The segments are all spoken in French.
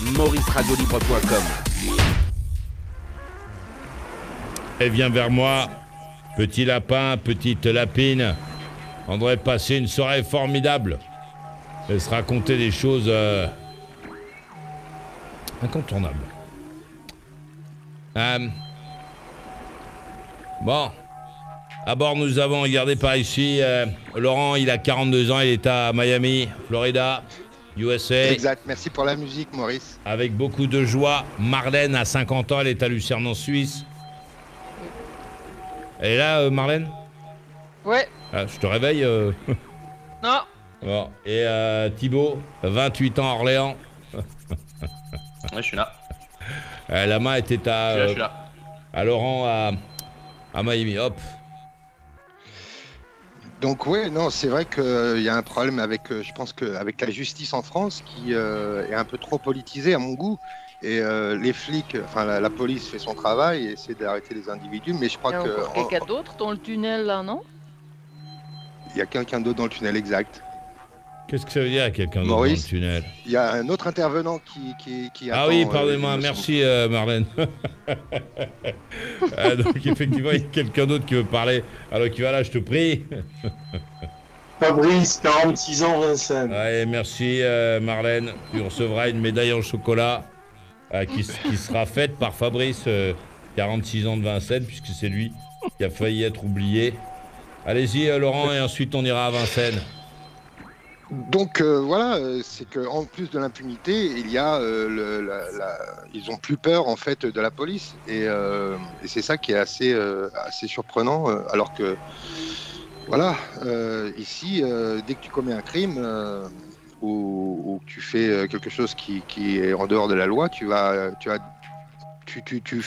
mauriceradiolibre.com. Et viens vers moi, petit lapin, petite lapine. On devrait passer une soirée formidable. Et se raconter des choses euh, incontournables. Euh, bon. À bord, nous avons regardé par ici. euh, Laurent, il a 42 ans, il est à Miami, Florida, USA. Exact, merci pour la musique, Maurice. Avec beaucoup de joie. Marlène a 50 ans, elle est à Lucerne en Suisse. Elle est là, euh, Marlène? Ouais, Ah, Je te réveille. euh. non, Bon. Et euh, Thibaut, 28 ans, Orléans. Ouais, je suis là. Euh, la main était à, Je suis là, je euh, suis là. à Laurent à, à Miami. Hop. Donc oui, non, c'est vrai qu'il y a un problème avec, euh, je pense que avec la justice en France qui euh, est un peu trop politisée à mon goût. Et euh, les flics, enfin la, la police fait son travail et essaie d'arrêter les individus, mais je il crois y a que quelqu'un d'autre dans le tunnel là, non? Il y a quelqu'un d'autre dans le tunnel exact. Qu'est-ce que ça veut dire, quelqu'un d'autre dans le tunnel Il y a un autre intervenant qui qui, qui Ah attend, oui, euh, pardonnez-moi, merci euh, Marlène. Ah, donc effectivement, il y a quelqu'un d'autre qui veut parler. Alors qui va là, je te prie. Fabrice, 46 ans, Vincennes. Ouais, merci euh, Marlène. Tu recevras une médaille en chocolat euh, qui, qui sera faite par Fabrice, euh, 46 ans de Vincennes, puisque c'est lui qui a failli être oublié. Allez-y euh, Laurent, et ensuite on ira à Vincennes. Donc euh, voilà, euh, c'est que en plus de l'impunité, il y a euh, ils ont plus peur en fait de la police. Et, c'est ça qui est assez surprenant alors que voilà ici dès que tu commets un crime ou, que tu fais quelque chose qui, est en dehors de la loi, tu vas tu vas tu tu tu,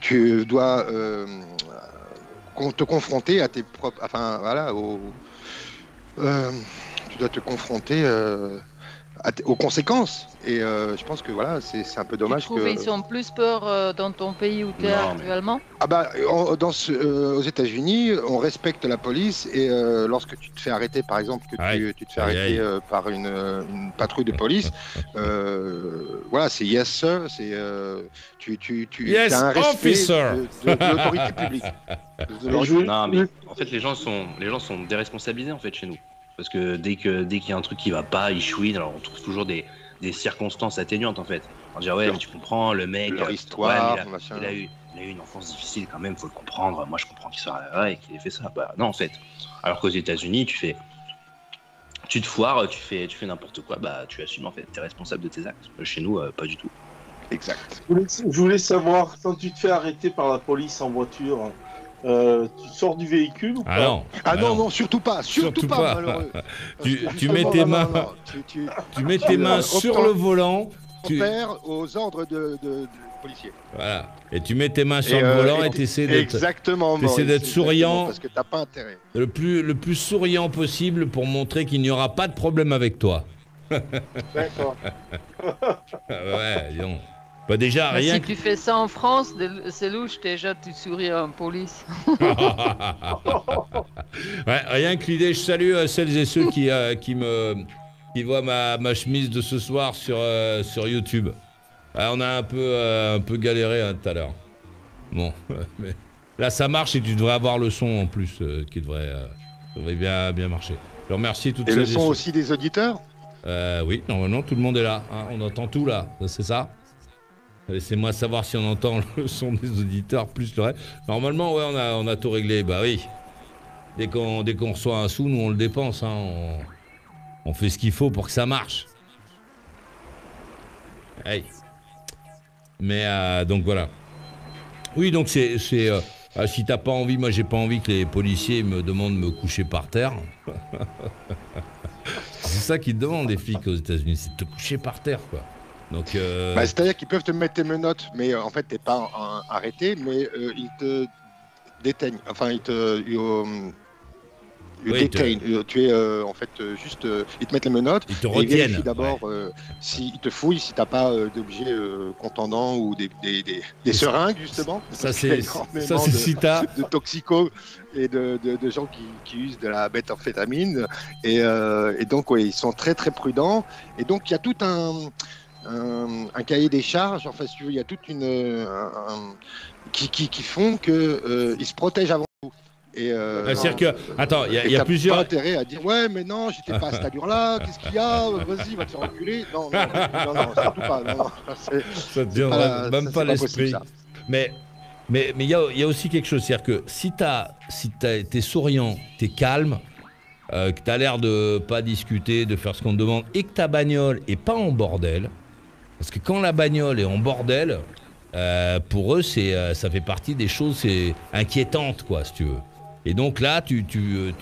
tu dois te confronter à tes propres enfin voilà au dois te confronter euh, aux conséquences. Et euh, je pense que voilà, c'est c'est un peu Tu dommage trouves que. qu'ils sont plus peur euh, dans ton pays où tu es Non, mais- actuellement? Ah bah, en- dans ce- euh, aux États-Unis, on respecte la police et euh, lorsque tu te fais arrêter, par exemple, que tu, tu te fais Aïe, arrêter aïe. euh, par une, une patrouille de police, euh, voilà, c'est yes sir, c'est euh, tu, tu, tu Yes, as un respect de, de- de l'autorité publique. Non, mais en fait, les gens sont, les gens sont déresponsabilisés en fait chez nous. Parce que dès que dès qu'il y a un truc qui va pas, ils chouinent. Alors on trouve toujours des, des circonstances atténuantes en fait. On dit ouais, mais tu comprends, le mec, leur euh, histoire, ouais, il, a, il, a eu, il a eu une enfance difficile quand même, faut le comprendre. Moi, je comprends qu'il soit ouais, qu'il ait fait ça. Bah non, en fait. Alors qu'aux États-Unis, tu fais, tu te foires, tu fais, tu fais n'importe quoi, bah tu assumes en fait, t'es responsable de tes actes. Chez nous, euh, pas du tout. Exact. Je voulais, je voulais savoir, quand tu te fais arrêter par la police en voiture, euh, tu sors du véhicule ou Ah pas non. Ah Ah non, non. non, surtout pas, surtout, Surtout pas, pas. malheureux. Tu- tu mets tes non, mains- non, tu- tu- Tu mets tes mains sur le volant. Tu... aux ordres de, de, de policiers. Voilà. Et tu mets tes mains sur Et, le euh, volant et et t- t'essaies d'être Exactement. d'être exactement, souriant. Parce que t'as pas intérêt. le plus, le plus souriant possible pour montrer qu'il n'y aura pas de problème avec toi. D'accord. Ah ouais, dis donc. Bah déjà, Mais rien Si que... tu fais ça en France, c'est louche déjà, tu souris en police. Ouais, rien que l'idée, je salue euh, celles et ceux qui, euh, qui me qui voient ma, ma chemise de ce soir sur, euh, sur YouTube. Ah, on a un peu, euh, un peu galéré hein, tout à l'heure. Bon, mais là ça marche et tu devrais avoir le son en plus euh, qui devrait, euh, devrait bien, bien marcher. Je remercie toutes Et le celles son ceux- aussi des auditeurs? Euh, oui, normalement tout le monde est là. hein, on entend tout là, c'est ça? Laissez-moi savoir si on entend le son des auditeurs plus le reste. Normalement, ouais, on a, tout réglé. Bah oui. Dès qu'on reçoit un sou, nous on le dépense. hein, on, fait ce qu'il faut pour que ça marche. Hey. Mais euh, donc voilà. Oui, donc c'est. euh, ah, si t'as pas envie, moi j'ai pas envie que les policiers me demandent de me coucher par terre. c'est ça qu'ils demandent, les flics aux États-Unis, c'est de te coucher par terre, quoi. Donc. euh, Bah, C'est-à-dire qu'ils peuvent te mettre tes menottes, mais euh, en fait, t'es pas euh, arrêté, mais euh, ils te déteignent. Enfin, ils te. Ils, euh, Oui, te- déteignent. Euh, Tu es euh, en fait euh, juste. euh, ils te mettent les menottes. ils te et ils retiennent. d'abord euh, s'ils te fouillent, si t'as pas euh, d'objets euh, contendants ou des, des, des, des seringues, justement. Ça, c'est ça, c'est de- si t'as. de toxicos et de, de, de gens qui, qui usent de la méthamphétamine. Et, euh, et donc, ouais, ils sont très, très prudents. Et donc, il y a tout un, un, un cahier des charges. Enfin, si tu veux, il y a toute une euh, un- qui, qui, qui font que euh, ils se protègent avant tout. Et euh, Ah, C'est-à-dire que, attends, il y a, il y a plusieurs. Pas intérêt à dire ouais, mais non, j'étais pas à cette allure-là. Qu'est-ce qu'il y a Vas-y, va te faire enculer. Non, non, non, non, surtout pas. Non, non, c'est- Ça te pas la- même ça, pas l'esprit. Mais mais mais il y a, il y a aussi quelque chose, c'est-à-dire que si t'as si t'as- t'es souriant, t'es calme, euh, que t'as l'air de pas discuter, de faire ce qu'on te demande, et que ta bagnole est pas en bordel, parce que quand la bagnole est en bordel, euh, pour eux c'est euh, ça fait partie des choses c'est inquiétantes quoi, si tu veux. Et donc là tu tu euh,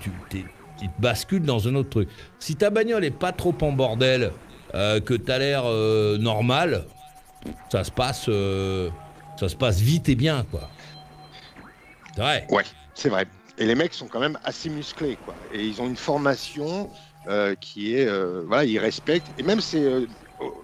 tu tu te bascules dans un autre truc. Si ta bagnole est pas trop en bordel, que t'as l'air euh, normal, ça se passe, ça se passe vite et bien, quoi. C'est vrai. Ouais, c'est vrai. Et les mecs sont quand même assez musclés, quoi. Et ils ont une formation qui est, voilà, ils respectent. Et même c'est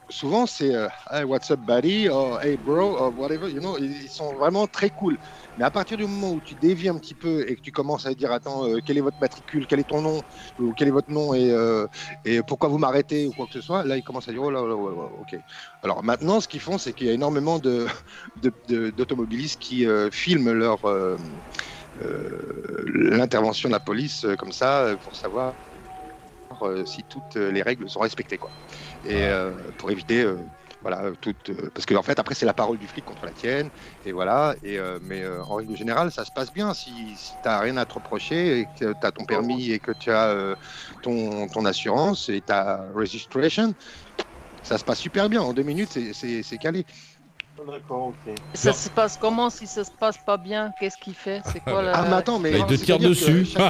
souvent c'est euh, hey, what's up buddy, or hey bro, or whatever. You know, ils sont vraiment très cool. Mais à partir du moment où tu dévies un petit peu et que tu commences à dire attends, euh, quel est votre matricule, quel est ton nom, ou quel est votre nom et, euh, et pourquoi vous m'arrêtez ou quoi que ce soit, là ils commencent à dire oh là là, ouais, ouais, ok. Alors maintenant, ce qu'ils font, c'est qu'il y a énormément de d'automobilistes qui euh, filment leur l'intervention de la police comme ça pour savoir si toutes les règles sont respectées quoi. Et euh, pour éviter euh, voilà toute euh, parce que en fait après c'est la parole du flic contre la tienne et voilà et euh, mais euh, en règle générale ça se passe bien si, si t'as rien à te reprocher et que tu as ton permis et que tu as euh, ton, ton assurance et ta registration ça se passe super bien. En deux minutes c'est calé D'accord, ok. Ça se passe comment si ça se passe pas bien? Qu'est-ce qu'il fait? C'est quoi la... Ah, mais attends, mais. Mais il te tire dessus. sont-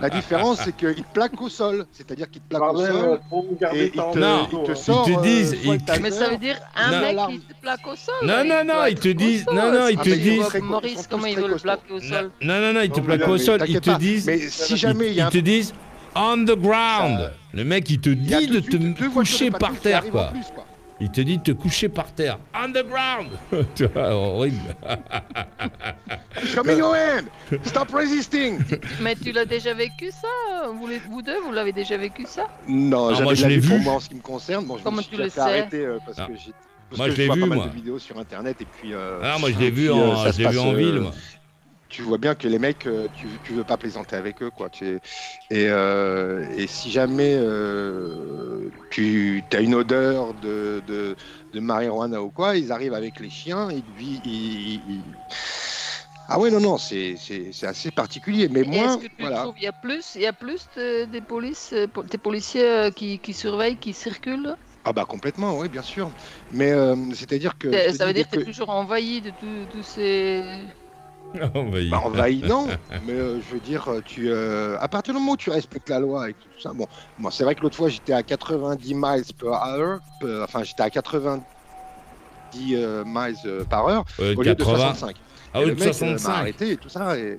La différence, c'est qu'il te plaque au sol. C'est-à-dire qu'il te plaque au euh, sol. pour Et garder il te, Non. il te sort. Ils te disent, euh, ta Mais ça veut dire un Non. mec qui te plaque au sol. Non, non, non, ils être te disent- non, non, ils Ah, te disent- Maurice, comment il veut le plaquer au sol? Non, non, non, ils te plaquent au sol. Ils te disent. Mais si Ils, jamais il y a ils te disent on the ground. Le mec, il te dit de te coucher par terre, quoi. plus, quoi. Il te dit de te coucher par terre. On the ground. Tu vois, horrible. Your hand. Stop resisting. Mais tu l'as déjà vécu ça? Vous, les- vous deux, vous l'avez déjà vécu ça? Non, Ah, jamais moi, je l'ai vie pour vu. moi en ce qui me concerne. Bon, je Comment me suis tu le sais? arrêter euh, parce Ah. que j'ai. parce Moi, que je l'ai vu, pas mal moi. de vidéos sur internet et puis. euh, Ah, moi, je l'ai vu euh, en, ça je vu en euh, ville. moi. Tu vois bien que les mecs, euh, tu, tu veux pas plaisanter avec eux, quoi. Tu es- et, euh, et si jamais euh, tu as une odeur de, de, de marijuana ou quoi, ils arrivent avec les chiens, ils, ils- ils- ils- Ah ouais, non, non, c'est assez particulier. Mais moi, Est-ce que tu voilà. trouves il y a plus, il y a plus de- des polices, po- des policiers qui, qui surveillent, qui circulent? Ah bah complètement, oui, bien sûr. Mais euh, c'est-à-dire que... Ça veut dire que tu es toujours envahi de tous ces. Va y- Bah, envahi, non, mais euh, je veux dire, tu, euh, à partir du moment où tu respectes la loi et tout ça, bon, moi c'est vrai que l'autre fois j'étais à 90 miles per hour, peu- enfin j'étais à 90 euh, miles euh, par heure Euh, au lieu de 80. 65. Ah Et oui, le mec euh, m'a 65. arrêté et tout ça. Et,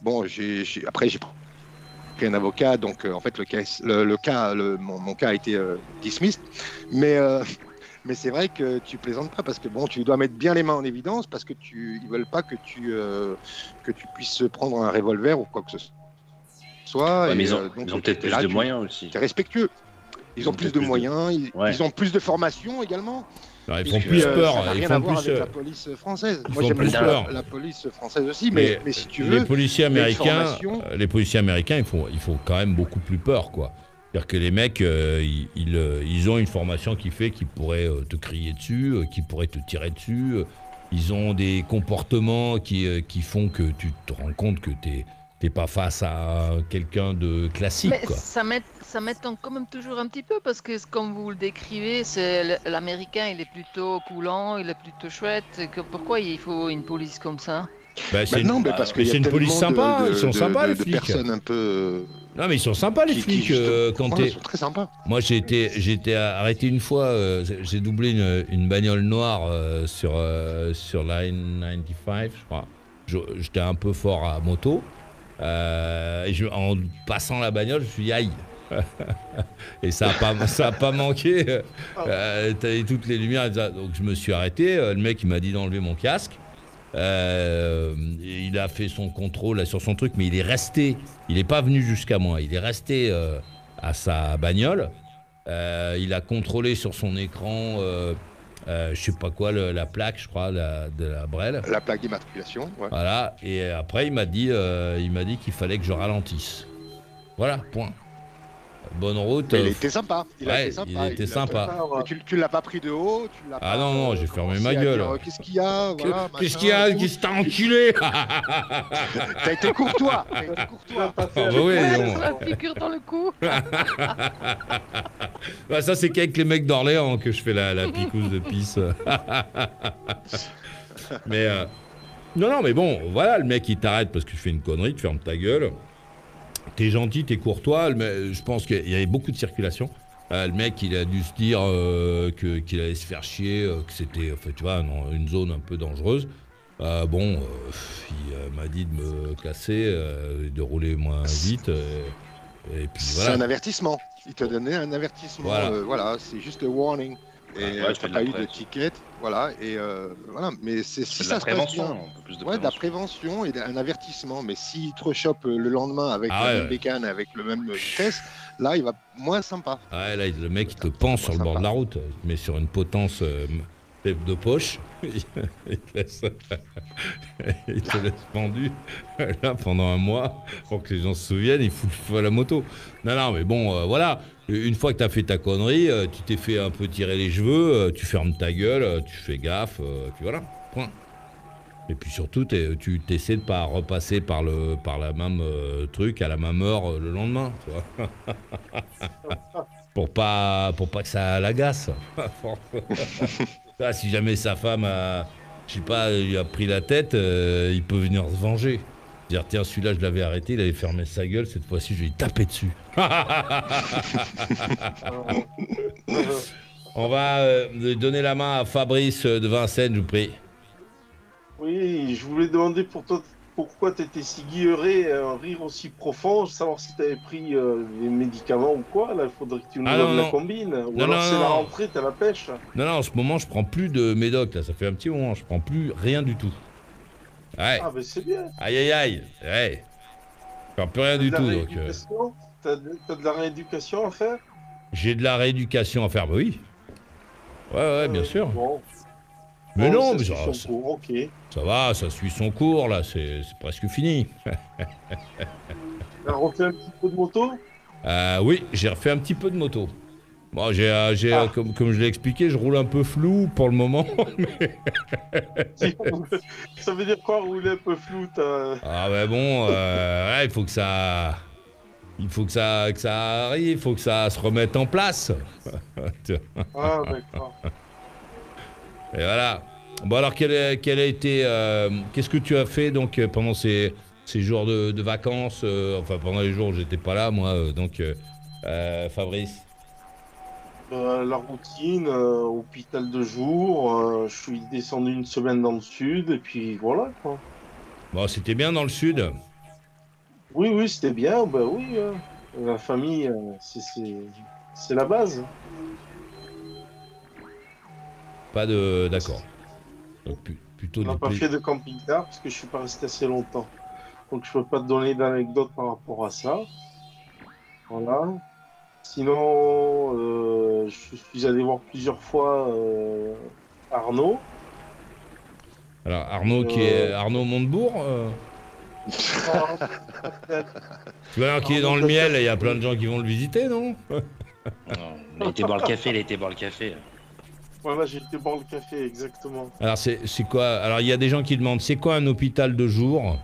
bon, j'ai, après j'ai pris un avocat, donc euh, en fait le cas, le, le cas, le- mon, mon cas a été euh, dismissed, mais euh, mais c'est vrai que tu plaisantes pas parce que bon, tu dois mettre bien les mains en évidence parce que tu, ils veulent pas que tu euh, que tu puisses prendre un revolver ou quoi que ce soit. Ouais, mais et, ils ont, euh, ont peut-être plus là, de tu- moyens aussi. T'es respectueux. Ils ont plus de plus de- moyens, ils, Ouais. ils ont plus de formation également. Alors, ils font puis, plus euh, peur. Ça Ils rien à font voir plus. avec la police française. ils Moi, font j'aime plus peur. la, la police française aussi, mais, mais, si tu veux, les policiers américains, formation. les policiers américains, ils font, ils font quand même beaucoup plus peur, quoi. C'est-à-dire que les mecs, euh, ils, ils, euh, ils ont une formation qui fait qu'ils pourraient euh, te crier dessus, euh, qu'ils pourraient te tirer dessus. euh, Ils ont des comportements qui, euh, qui font que tu te rends compte que t'es t'es pas face à quelqu'un de classique, Mais quoi. ça m'ét- ça m'étonne quand même toujours un petit peu parce que comme vous le décrivez, c'est l'américain, il est plutôt coulant, il est plutôt chouette. et Que pourquoi il faut une police comme ça? Bah, c'est Bah une- non, mais parce y a c'est une police de- sympa, de- ils sont de- sympas, de- les de flics. personnes un peu. Non, mais ils sont sympas, les qui- flics, euh, quand t'es... ils sont très sympas. Moi, j'ai été, j'ai été arrêté une fois. euh, j'ai doublé une, une bagnole noire euh, sur, euh, sur la N95, je crois. J'étais un peu fort à moto. Euh, et je- en passant la bagnole, je me suis dit aïe. et ça n'a pas, ça a pas manqué. Euh, T'avais toutes les lumières. et tout ça. Donc je me suis arrêté. Le mec, il m'a dit d'enlever mon casque. Euh, il a fait son contrôle sur son truc, mais il est resté. Il n'est pas venu jusqu'à moi. Il est resté euh, à sa bagnole. euh, il a contrôlé sur son écran, je sais pas quoi, le- la plaque, je crois, la- de la brelle. La plaque d'immatriculation. ouais. Voilà. Et après, il m'a dit, il m'a dit qu'il fallait que je ralentisse. Voilà, point. Bonne route. Mais il euh, était sympa. Il a ouais, été sympa. il était sympa. Ah, tu, tu l'as pas pris de haut, tu l'as Ah pas, non, non, euh, j'ai fermé ma gueule. dire, euh, Qu'est-ce qu'il y a voilà, Qu'est-ce qu'il y a. Qu'est-ce que t'as enculé T'as été courtois. T'as été courtois. Ah, bah oui. La piqûre dans le cou. Bah, ça, c'est qu'avec les mecs d'Orléans que je fais la, la picouse de pisse. mais euh, non, non, mais bon, voilà, le mec il t'arrête parce que tu fais une connerie, tu fermes ta gueule. T'es gentil, t'es courtois. le me- je pense qu'il y avait beaucoup de circulation. Euh, le mec, il a dû se dire euh, que- qu'il allait se faire chier, euh, que c'était, enfin, tu vois, une zone un peu dangereuse. Bon, il m'a dit de me casser, euh, de rouler moins vite. et puis C'est un avertissement. Il te donnait un avertissement. Voilà. Voilà, c'est juste un warning. Et Ouais, euh, tu pas eu de ticket. Voilà. Et euh, voilà. Mais c'est si C'est de ça la se passe prévention, bien. un peu plus de Ouais, de la prévention. prévention et un avertissement. Mais s'il te rechoppe le lendemain avec Ah la ouais, même bécane, avec le même vitesse, là, il va moins sympa. Ouais, là, le mec, il te pend sur le bord de la route, il te met sur une potence euh, de poche, il te laisse, pendu, là, pendant un mois, pour que les gens se souviennent, il fout le feu à la moto. Non, non, mais bon, euh, voilà, une fois que t'as fait ta connerie, euh, tu t'es fait un peu tirer les cheveux, euh, tu fermes ta gueule, tu fais gaffe, euh, puis voilà, point. Et puis surtout, tu t'essaies de pas repasser par le par la même truc à la même heure le lendemain, tu vois. pour pas pour pas que ça l'agace. Ah, si jamais sa femme a, je sais pas, lui a pris la tête, euh, il peut venir se venger. Dire tiens celui-là je l'avais arrêté, il avait fermé sa gueule, cette fois-ci je vais lui taper dessus. On va euh, donner la main à Fabrice euh, de Vincennes, je vous prie. Oui, je voulais demander pour toi pourquoi tu étais si guilleré, un rire aussi profond, savoir si tu avais pris euh, des médicaments ou quoi. Là, il faudrait que tu nous Ah, donnes non, la non. combine. Ou Non, alors c'est la rentrée, t'as la pêche. Non, non, en ce moment je prends plus de médoc, là, ça fait un petit moment, je prends plus rien du tout. Ouais, Ah, ben c'est bien. aïe aïe aïe, ouais. Je prends plus rien du tout, donc euh, T'as de, t'as de la rééducation à faire? J'ai de la rééducation à faire, bah oui. Ouais, ouais, bien Euh, sûr. Bon. Mais non, ça mais ça, ça- cours, ça va, ça suit son cours, là, c'est presque fini. T'as refait un petit peu de moto? Euh, oui, j'ai refait un petit peu de moto. Bon, j'ai, euh, j'ai, euh, Ah. comme, comme je l'ai expliqué, je roule un peu flou pour le moment. Ça veut dire quoi rouler un peu flou ah ben bon, euh, ouais, il faut que ça, il faut que ça, que ça arrive, il faut que ça se remette en place. Ah, d'accord. Et voilà. Bon alors, quel, quel a été, euh, qu'est-ce que tu as fait donc euh, pendant ces, ces jours de, de vacances, euh, enfin pendant les jours où j'étais pas là, moi, euh, donc euh, euh, Fabrice? Euh, la routine, euh, hôpital de jour, euh, je suis descendu une semaine dans le sud, et puis voilà quoi. Bon, c'était bien dans le sud. Oui, oui, c'était bien, bah oui. hein. La famille, euh, c'est la base. Pas de, d'accord. Donc, pu- plutôt On n'a pas fait de camping-car parce que je suis pas resté assez longtemps. Donc je peux pas te donner d'anecdotes par rapport à ça. Voilà. Sinon, euh, je suis allé voir plusieurs fois euh, Arnaud. Alors Arnaud qui est Euh. Arnaud Montebourg, tu vois qui est dans le miel, il y a plein de gens qui vont le visiter, non? Non, Il été boire le café, il été boire le café. Voilà, j'ai été boire le café, exactement. Alors c'est quoi Alors il y a des gens qui demandent c'est quoi un hôpital de jour?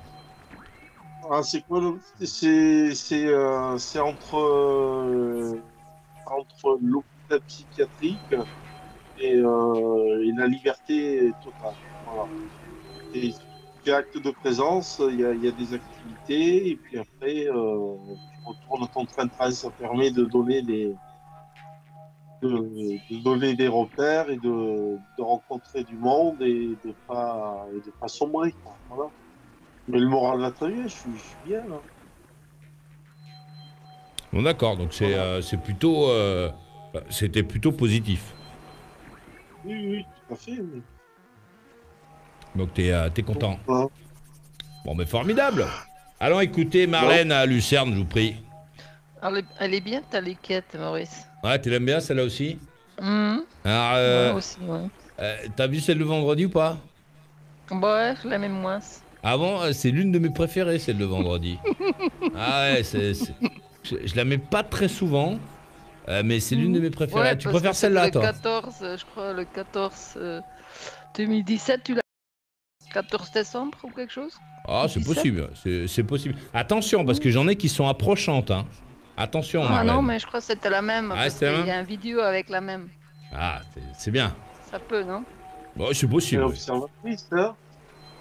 Ah, c'est quoi. C'est euh, c'est entre, euh, entre l'hôpital psychiatrique et, euh, et la liberté totale. Voilà. Et il y a acte de présence, il y a, il y a des activités, et puis après, euh, tu retournes ton train-train, ça permet de donner des, de, de donner des repères et de, de rencontrer du monde et de pas, et de pas sombrer. quoi. Voilà. Mais le moral va très bien, je suis, je suis bien là. Bon d'accord, donc c'est euh, c'est plutôt euh, c'était plutôt positif. Oui, oui, tout à fait. oui. Donc t'es euh, t'es content. Voilà. Bon mais formidable. Allons écouter Marlène à Lucerne, je vous prie. Elle est, elle est bien ta liquette, Maurice. Ouais, tu l'aimes bien celle-là aussi Mhm. Alors, euh, Ouais, aussi, ouais. euh, t'as vu celle de vendredi ou pas Bah ouais, je l'aime moins. Avant, euh, c'est l'une de mes préférées, celle de vendredi. ah ouais, c'est, Je, je la mets pas très souvent, euh, mais c'est l'une de mes préférées. Ouais, tu préfères celle-là, le toi 14, euh, je crois, le 14 euh, 2017, tu l'as 14 décembre ou quelque chose? Ah, c'est 17? possible, c'est, c'est possible. Attention, parce que j'en ai qui sont approchantes. Hein. Attention, Ah Marlène. non, mais je crois que c'était la même. Ah, parce c'était la qu'il y a une vidéo avec la même. Ah, c'est, c'est bien. Ça peut, non? Bon, c'est C'est possible. l'observatrice, là.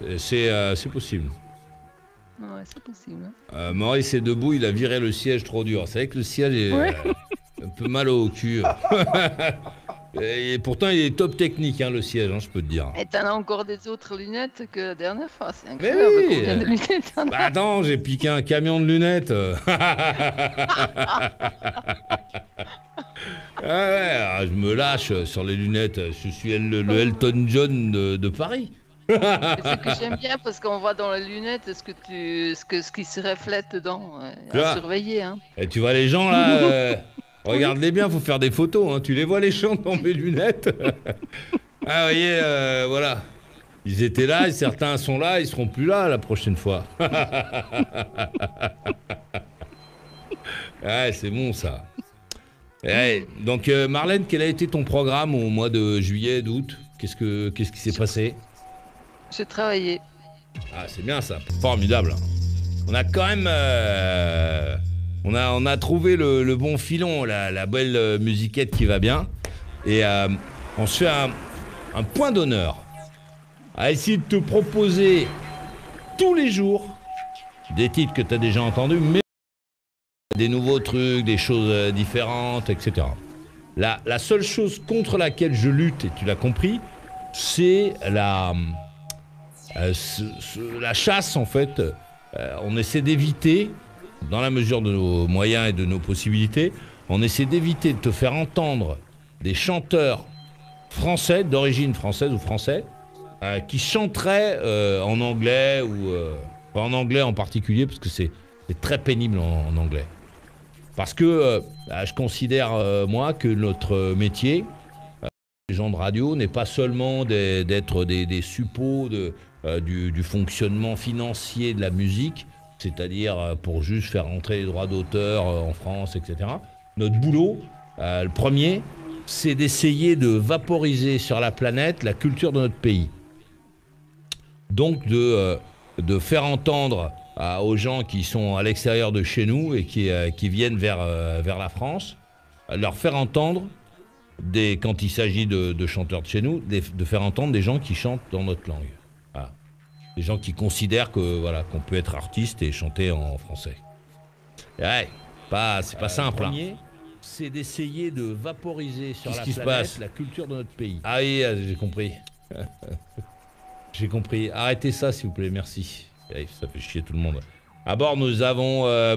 Euh, C'est, euh, c'est possible. Ouais, c'est possible. hein. Euh, Maurice est debout, il a viré le siège trop dur. C'est vrai que le siège est Ouais. euh, un peu mal au cul. Et pourtant, il est top technique, hein, le siège, hein, je peux te dire. Et t'en as encore des autres lunettes que la dernière fois. C'est Mais incroyable oui. combien de lunettes t'en as? Bah attends, j'ai piqué un camion de lunettes. ah ouais, ah, je me lâche sur les lunettes. Je suis le, le Elton John de, de Paris. Et ce que j'aime bien, parce qu'on voit dans les lunettes ce, que tu, ce, que, ce qui se reflète dedans. à surveiller. Hein. Et tu vois les gens là, euh, regarde-les bien, faut faire des photos. hein. Tu les vois les gens dans mes lunettes. ah, vous voyez, euh, voilà. Ils étaient là, et certains sont là, ils seront plus là la prochaine fois. ouais, c'est bon ça. Ouais, donc euh, Marlène, quel a été ton programme au mois de juillet, d'août? Qu'est-ce que qu'est-ce qui s'est passé? J'ai travaillé. Ah, c'est bien ça, formidable. On a quand même, euh, on a trouvé le, bon filon, la, belle euh, musiquette qui va bien, et euh, on se fait un, point d'honneur à essayer de te proposer tous les jours des titres que tu as déjà entendus, mais des nouveaux trucs, des choses euh, différentes, etc. La, seule chose contre laquelle je lutte, et tu l'as compris, c'est la, chasse, en fait. On essaie d'éviter, dans la mesure de nos moyens et de nos possibilités, on essaie d'éviter de te faire entendre des chanteurs français, d'origine française ou français, euh, qui chanteraient euh, en anglais ou euh, en anglais en particulier, parce que c'est très pénible en, anglais. Parce que je considère, moi, que notre métier, les gens de radio, n'est pas seulement des- d'être des, des suppôts de, euh, du, du fonctionnement financier de la musique, c'est-à-dire euh, pour juste faire rentrer les droits d'auteur euh, en France, etc. Notre boulot, euh, le premier, c'est d'essayer de vaporiser sur la planète la culture de notre pays. Donc de, faire entendre aux gens qui sont à l'extérieur de chez nous et qui, viennent vers, la France, leur faire entendre, quand il s'agit de, chanteurs de chez nous, de faire entendre des gens qui chantent dans notre langue. Des gens qui considèrent que voilà qu'on peut être artiste et chanter en français. Ouais, pas, c'est pas simple. hein. C'est d'essayer de vaporiser sur la qui se planète passe la culture de notre pays. Ah oui, ah, j'ai compris. j'ai compris. Arrêtez ça, s'il vous plaît, merci. Eh, Ça fait chier tout le monde. À bord, nous avons, euh,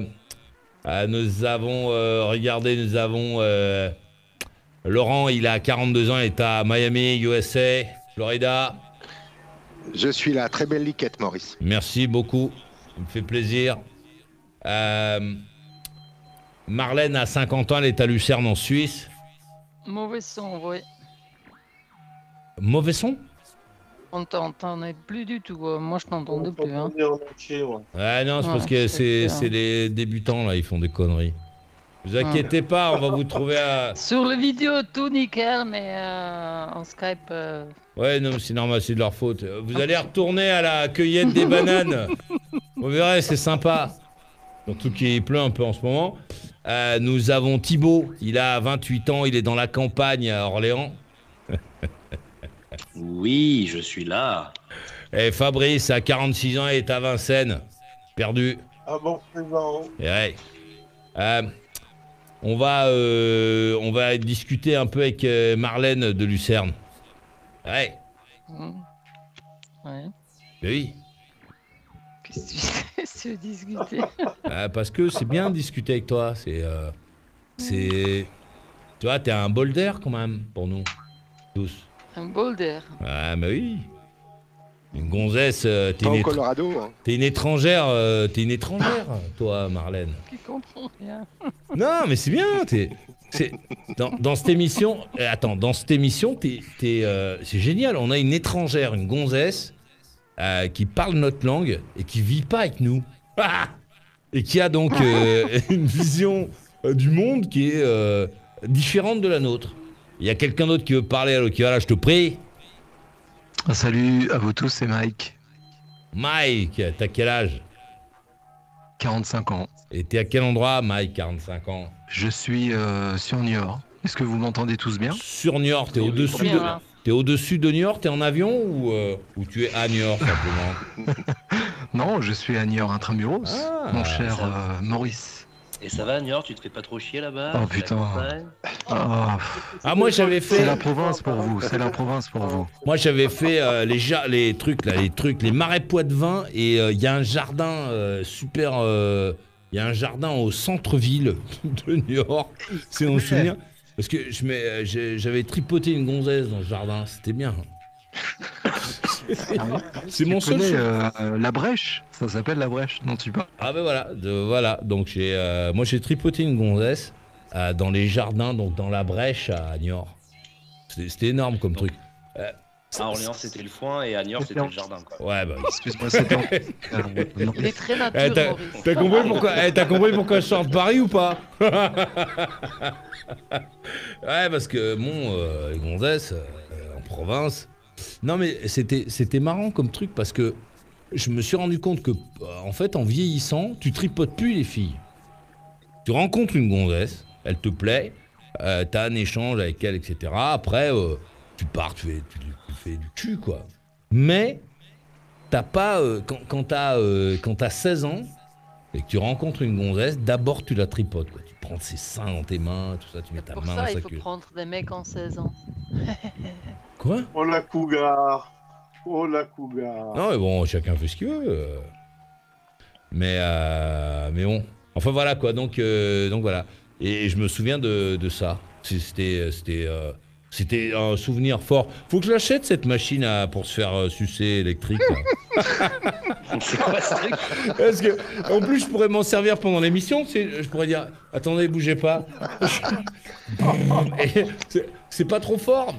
nous avons, euh, regardez, nous avons euh, Laurent. Il a 42 ans, il est à Miami, USA, Florida. Je suis là, très belle liquette, Maurice. Merci beaucoup, ça me fait plaisir. Euh, Marlène a 50 ans, elle est à Lucerne en Suisse. Mauvais son, oui. Mauvais son? On t'entendait plus du tout. euh, Moi, je t'entendais plus. Hein. Entier, ouais. Ouais, non, c'est Ouais, parce que c'est c'est clair. c'est les débutants, là, ils font des conneries. Vous inquiétez pas, on va vous trouver à... Sur les vidéos, tout nickel, mais euh, en Skype. euh, Ouais, non, mais c'est normal, c'est de leur faute. Vous allez retourner à la cueillette des bananes. Vous verrez, c'est sympa. Surtout qu'il pleut un peu en ce moment. Euh, nous avons Thibaut, il a 28 ans, il est dans la campagne à Orléans. Oui, je suis là. Et Fabrice, à 46 ans, il est à Vincennes. Perdu. Ah bon, présent. Et ouais. On, va, euh, on va discuter un peu avec euh, Marlène de Lucerne. Ouais, hmm. Ouais. ben oui. Qu'est-ce que tu veux discuter Ah, parce que c'est bien de discuter avec toi. C'est. euh, c'est. Tu vois, t'es un bol d'air quand même pour nous. Tous. Un bol d'air. Ah, bah oui. Une gonzesse, euh, t'es une, hein. t'es une étrangère, euh, t'es une étrangère, toi, Marlène. Qui comprend rien. Non, mais c'est bien, t'es. C'est- dans, dans cette émission, euh, attends, dans cette émission, euh, c'est génial. On a une étrangère, une gonzesse, euh, qui parle notre langue et qui vit pas avec nous. Ah et qui a donc euh, une vision euh, du monde qui est euh, différente de la nôtre. Il y a quelqu'un d'autre qui veut parler, alors qui va là, je te prie. Ah, Salut à vous tous, c'est Mike, Mike, t'as quel âge? 45 ans. Et t'es à quel endroit, Mike, 45 ans? Je suis euh, sur Niort. Est-ce que vous m'entendez tous bien? Sur Niort, t'es Oui, oui, au-dessus de, t'es au-dessus de Niort, t'es en avion ou, euh, ou tu es à Niort simplement? Non, je suis à Niort intramuros, Ah, mon cher euh, Maurice. Et ça va, Niort, tu te fais pas trop chier là-bas Oh, C'est putain. Ah, Ah moi j'avais c'est fait, la province pour vous, c'est la province pour vous. moi j'avais fait euh, les, ja- les trucs là, les trucs, les marais poids de vin et il y a un jardin euh, super, il y a un jardin au centre-ville de Niort, c'est mon souvenir. Parce que je mets- euh, j'ai- j'avais tripoté une gonzesse dans le jardin, c'était bien. C'est mon seul euh, la brèche Ça s'appelle la brèche dont tu parles Ah ben voilà, de, voilà. Donc j'ai, euh, moi j'ai tripoté une gonzesse euh, dans les jardins, donc dans la brèche à Niort. C'était c'était énorme comme truc. Euh, À Orléans, c'était le foin et à Niort, c'était le jardin. Quoi. Ouais, bah. Excuse-moi, c'est en- non. Il est très Eh, nature, t'as, Maurice. t'as compris pourquoi, eh, t'as compris pourquoi je sors de Paris ou pas Ouais, parce que bon, euh, les gonzesses euh, en province. Non mais c'était, c'était marrant comme truc parce que je me suis rendu compte que euh, en fait en vieillissant, tu tripotes plus les filles. Tu rencontres une gonzesse, elle te plaît, euh, t'as un échange avec elle, etc. Après, euh, tu pars, tu fais, tu, tu fais du cul quoi. Mais t'as pas euh, quand, quand t'as euh, quand t'as 16 ans et que tu rencontres une gonzesse, d'abord tu la tripotes. Quoi. Tu prends ses seins dans tes mains, tout ça, tu mets ta Pour main ça, dans il sa faut queue. prendre des mecs en 16 ans. Quoi? Oh la cougar Oh la cougar Non mais bon, chacun fait ce qu'il veut. Mais euh, mais bon. Enfin voilà quoi. Donc euh, donc voilà. Et, je me souviens de, de ça. C'est- C'était c'était euh, c'était un souvenir fort. Faut que je l'achète cette machine à, pour se faire sucer électrique. Là. C'est quoi ce truc? Parce que, en plus, je pourrais m'en servir pendant l'émission. Je pourrais dire Attendez, bougez pas. C'est- pas trop fort.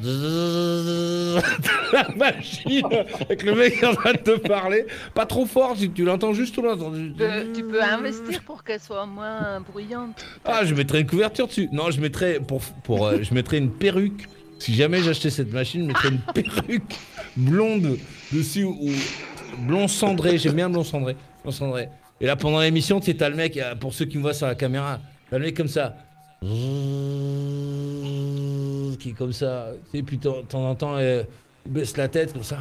La machine, avec le mec qui est en train de te parler. Pas trop fort, si tu l'entends juste tout l'entendre. Tu peux, tu peux investir pour qu'elle soit moins bruyante. Ah, je mettrais une couverture dessus. Non, je mettrais, pour, pour, euh, je mettrais une perruque. Si jamais j'achetais cette machine, je mettrais une perruque blonde dessus ou blond cendré. J'aime bien blond cendré. Et là, pendant l'émission, tu t'as le mec, euh, pour ceux qui me voient sur la caméra, t'as le mec comme ça. Qui est comme ça. Sais, puis de temps en temps, euh, il baisse la tête comme ça.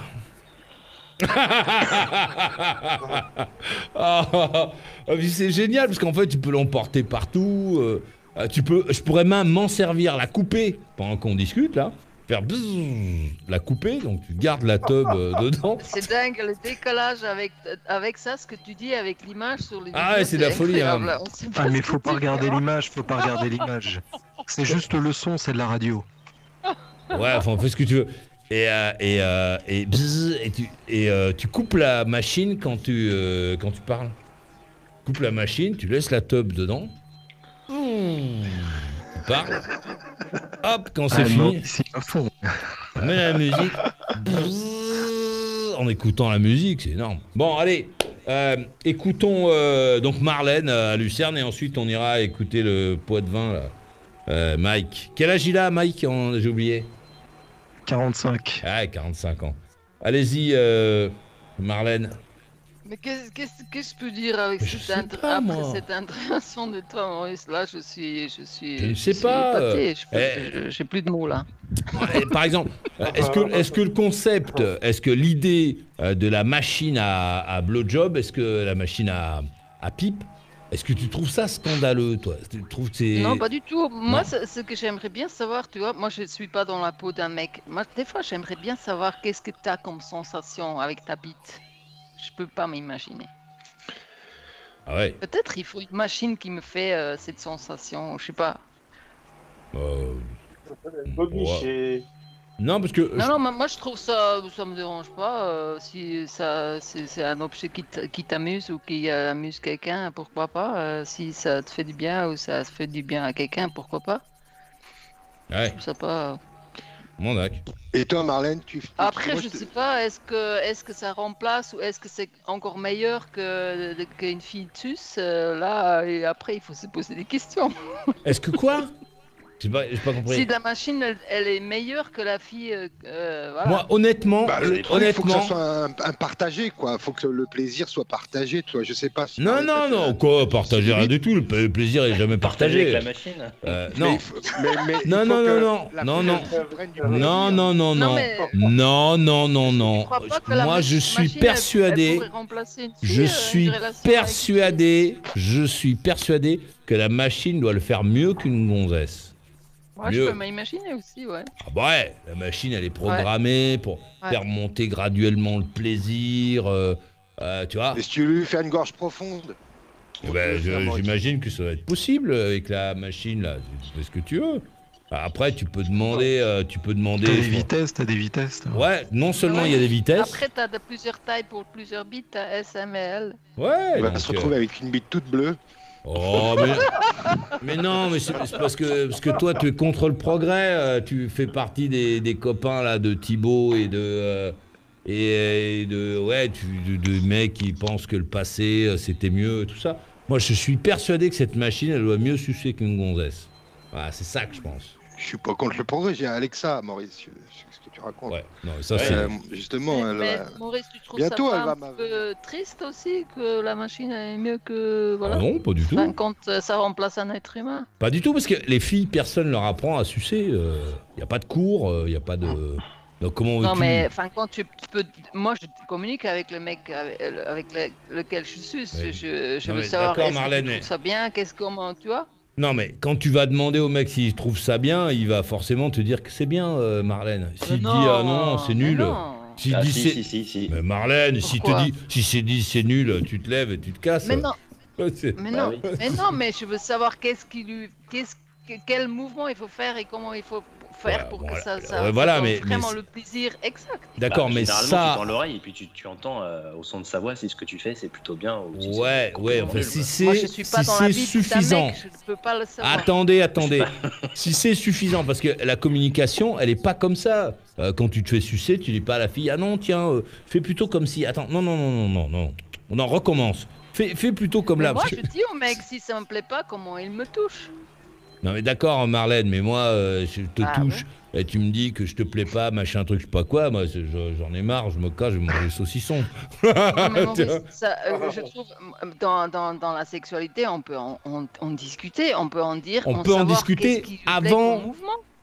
Ah, ah, c'est génial parce qu'en fait tu peux l'emporter partout. euh, peux, je pourrais même m'en servir, la couper pendant qu'on discute là, faire bzzz, la couper, donc tu gardes la tub euh, dedans. C'est dingue le décollage avec, avec ça, ce que tu dis avec l'image sur les Ah c'est de la folie, hein. Ah mais faut pas regarder fais. l'image, faut pas regarder l'image. C'est juste le son, c'est de la radio. Ouais, enfin fais ce que tu veux. Et euh, et euh, et, bzzz, et tu et euh, tu coupes la machine quand tu euh, quand tu parles. Tu coupes la machine, tu laisses la tub dedans. Mmh. Tu parles. Hop, quand c'est Ah, fini. On met la musique. En écoutant la musique, c'est énorme. Bon, allez, euh, écoutons euh, donc Marlène euh, à Lucerne et ensuite on ira écouter le poids de vin, là. Euh, Mike. Quel âge il a, Mike On- J'ai oublié? 45. Ah, 45 ans. Allez-y, euh, Marlène. Mais qu'est-ce que je peux dire avec cette sais int- pas, après cette de toi, Maurice Là, je suis, je suis. Je ne sais pas, euh, eh. J'ai plus de mots là. Par exemple, est-ce que, est que le concept, est-ce que l'idée euh, de la machine à, à blowjob, est-ce que la machine à, à pipe, est-ce que tu trouves ça scandaleux, toi? Tu trouves que. Non, pas du tout. Moi, ce que j'aimerais bien savoir, tu vois, moi, je ne suis pas dans la peau d'un mec. Moi, des fois, j'aimerais bien savoir qu'est-ce que tu as comme sensation avec ta bite. Je peux pas m'imaginer. Ah ouais. Peut-être il faut une machine qui me fait euh, cette sensation, je sais pas. euh, Boniché. Non, parce que... Non, non, mais moi je trouve ça, ça me dérange pas. euh, si ça, c'est c'est un objet qui t'amuse ou qui euh, amuse quelqu'un, pourquoi pas. euh, si ça te fait du bien ou ça fait du bien à quelqu'un, pourquoi pas. Ouais, Je trouve ça pas. Bon, d'accord. Et toi, Marlène, tu. tu- Après, moi, je te- sais pas, est-ce que, est que ça remplace ou est-ce que c'est encore meilleur que qu'une fille sus Là, et après, il faut se poser des questions. Est-ce que quoi? J'ai pas, j'ai pas compris. Si la machine, elle, elle est meilleure que la fille, euh, euh, voilà. Moi, honnêtement, Bah, le truc, il faut que ça soit un, un partagé, quoi. faut que le plaisir soit partagé, toi. Je sais pas. si Non, non, non, quoi, partager rien du tout. Le pla- le plaisir est jamais Partager avec partagé. la machine. Euh, non. mais- mais Non, non, non, non, non, non. Non, non, non, Non, non. Non, non, non, Moi, je suis persuadé. Je euh, suis persuadé, je suis persuadé que la machine doit le faire mieux qu'une gonzesse. Moi, mieux. je peux m'imaginer aussi, ouais. Ah bah ouais, la machine elle est programmée pour Ouais. faire monter graduellement le plaisir, euh, euh, tu vois. Et si tu lui fais une gorge profonde Eh ben, J'imagine que ça va être possible avec la machine là. Tu fais ce que tu veux. Après, tu peux demander, euh, tu peux demander. T'as des vitesses, t'as des vitesses. Ouais, non seulement il y a des vitesses. Après, tu as de plusieurs tailles pour plusieurs bits, t'as S, M et L. Ouais. Il va donc, se euh, retrouver avec une bite toute bleue. Oh, mais, non, mais c'est parce que, parce que toi, tu es contre le progrès. euh, tu fais partie des, des copains là de Thibaut et de. euh, et, de. Ouais, tu, de, de mecs qui pensent que le passé, euh, c'était mieux, tout ça. Moi, je suis persuadé que cette machine, elle doit mieux sucer qu'une gonzesse. Voilà, c'est ça que je pense. Je suis pas contre le progrès, j'ai Alexa, Maurice. Ce que tu racontes. Ouais, non, mais ça. Euh, justement, elle mais va- Maurice, tu trouves Bientôt, ça elle pas va un peu triste aussi que la machine est mieux que. Voilà. Ah non, pas du tout. Enfin, quand euh, ça remplace un être humain? Pas du tout, parce que les filles, personne leur apprend à sucer. Il n'y a pas de cours, il n'y a pas de. Donc, comment Non, mais enfin, quand tu, tu peux. Moi, je communique avec le mec avec, avec le- lequel je suis. Oui. Je, je Non, veux savoir. d'accord, que tu Marlène, mais- ça bien Qu'est-ce comment tu vois? Non, mais quand tu vas demander au mec s'il trouve ça bien, il va forcément te dire que c'est bien, euh, Marlène. S'il dit ah non, c'est nul. non. S'il Ah, dit si, c'est. si, si, si. Mais Marlène, s'il te dit, si c'est dit c'est nul, tu te lèves et tu te casses. Mais non, mais Bah non, oui. mais non, mais je veux savoir qu'est-ce qui lui, qu'est-ce, que- quel mouvement il faut faire et comment il faut faire Ouais, pour bon, que ça, voilà, ça, ouais, voilà, ça mais- vraiment le plaisir exact. D'accord, Bah, mais généralement, tu ça. tends l'oreille et puis tu, tu entends euh, au son de sa voix si ce que tu fais c'est plutôt bien ou si c'est Ouais, ouais, enfin, si c'est si dans c'est suffisant. mec, je ne peux pas le savoir. Attendez, attendez. si c'est suffisant, parce que la communication, elle est pas comme ça. Euh, quand tu te fais sucer, tu dis pas à la fille, ah non, tiens, euh, fais plutôt comme si. Attends, non, non, non, non, non, non. On en recommence. Fais, fais plutôt comme Mais là. moi, parce je dis au mec, si ça me plaît pas, comment il me touche? Non, mais d'accord, Marlène, mais moi, euh, je te Ah, touche et tu me dis que je te plais pas, machin, truc, je sais pas quoi. Moi, j'en ai marre, je me cache, je vais manger le saucisson. Non, mais ça, euh, je trouve, dans, dans, dans la sexualité, on peut en, en- en discuter, on peut en dire. On peut en discuter qui avant.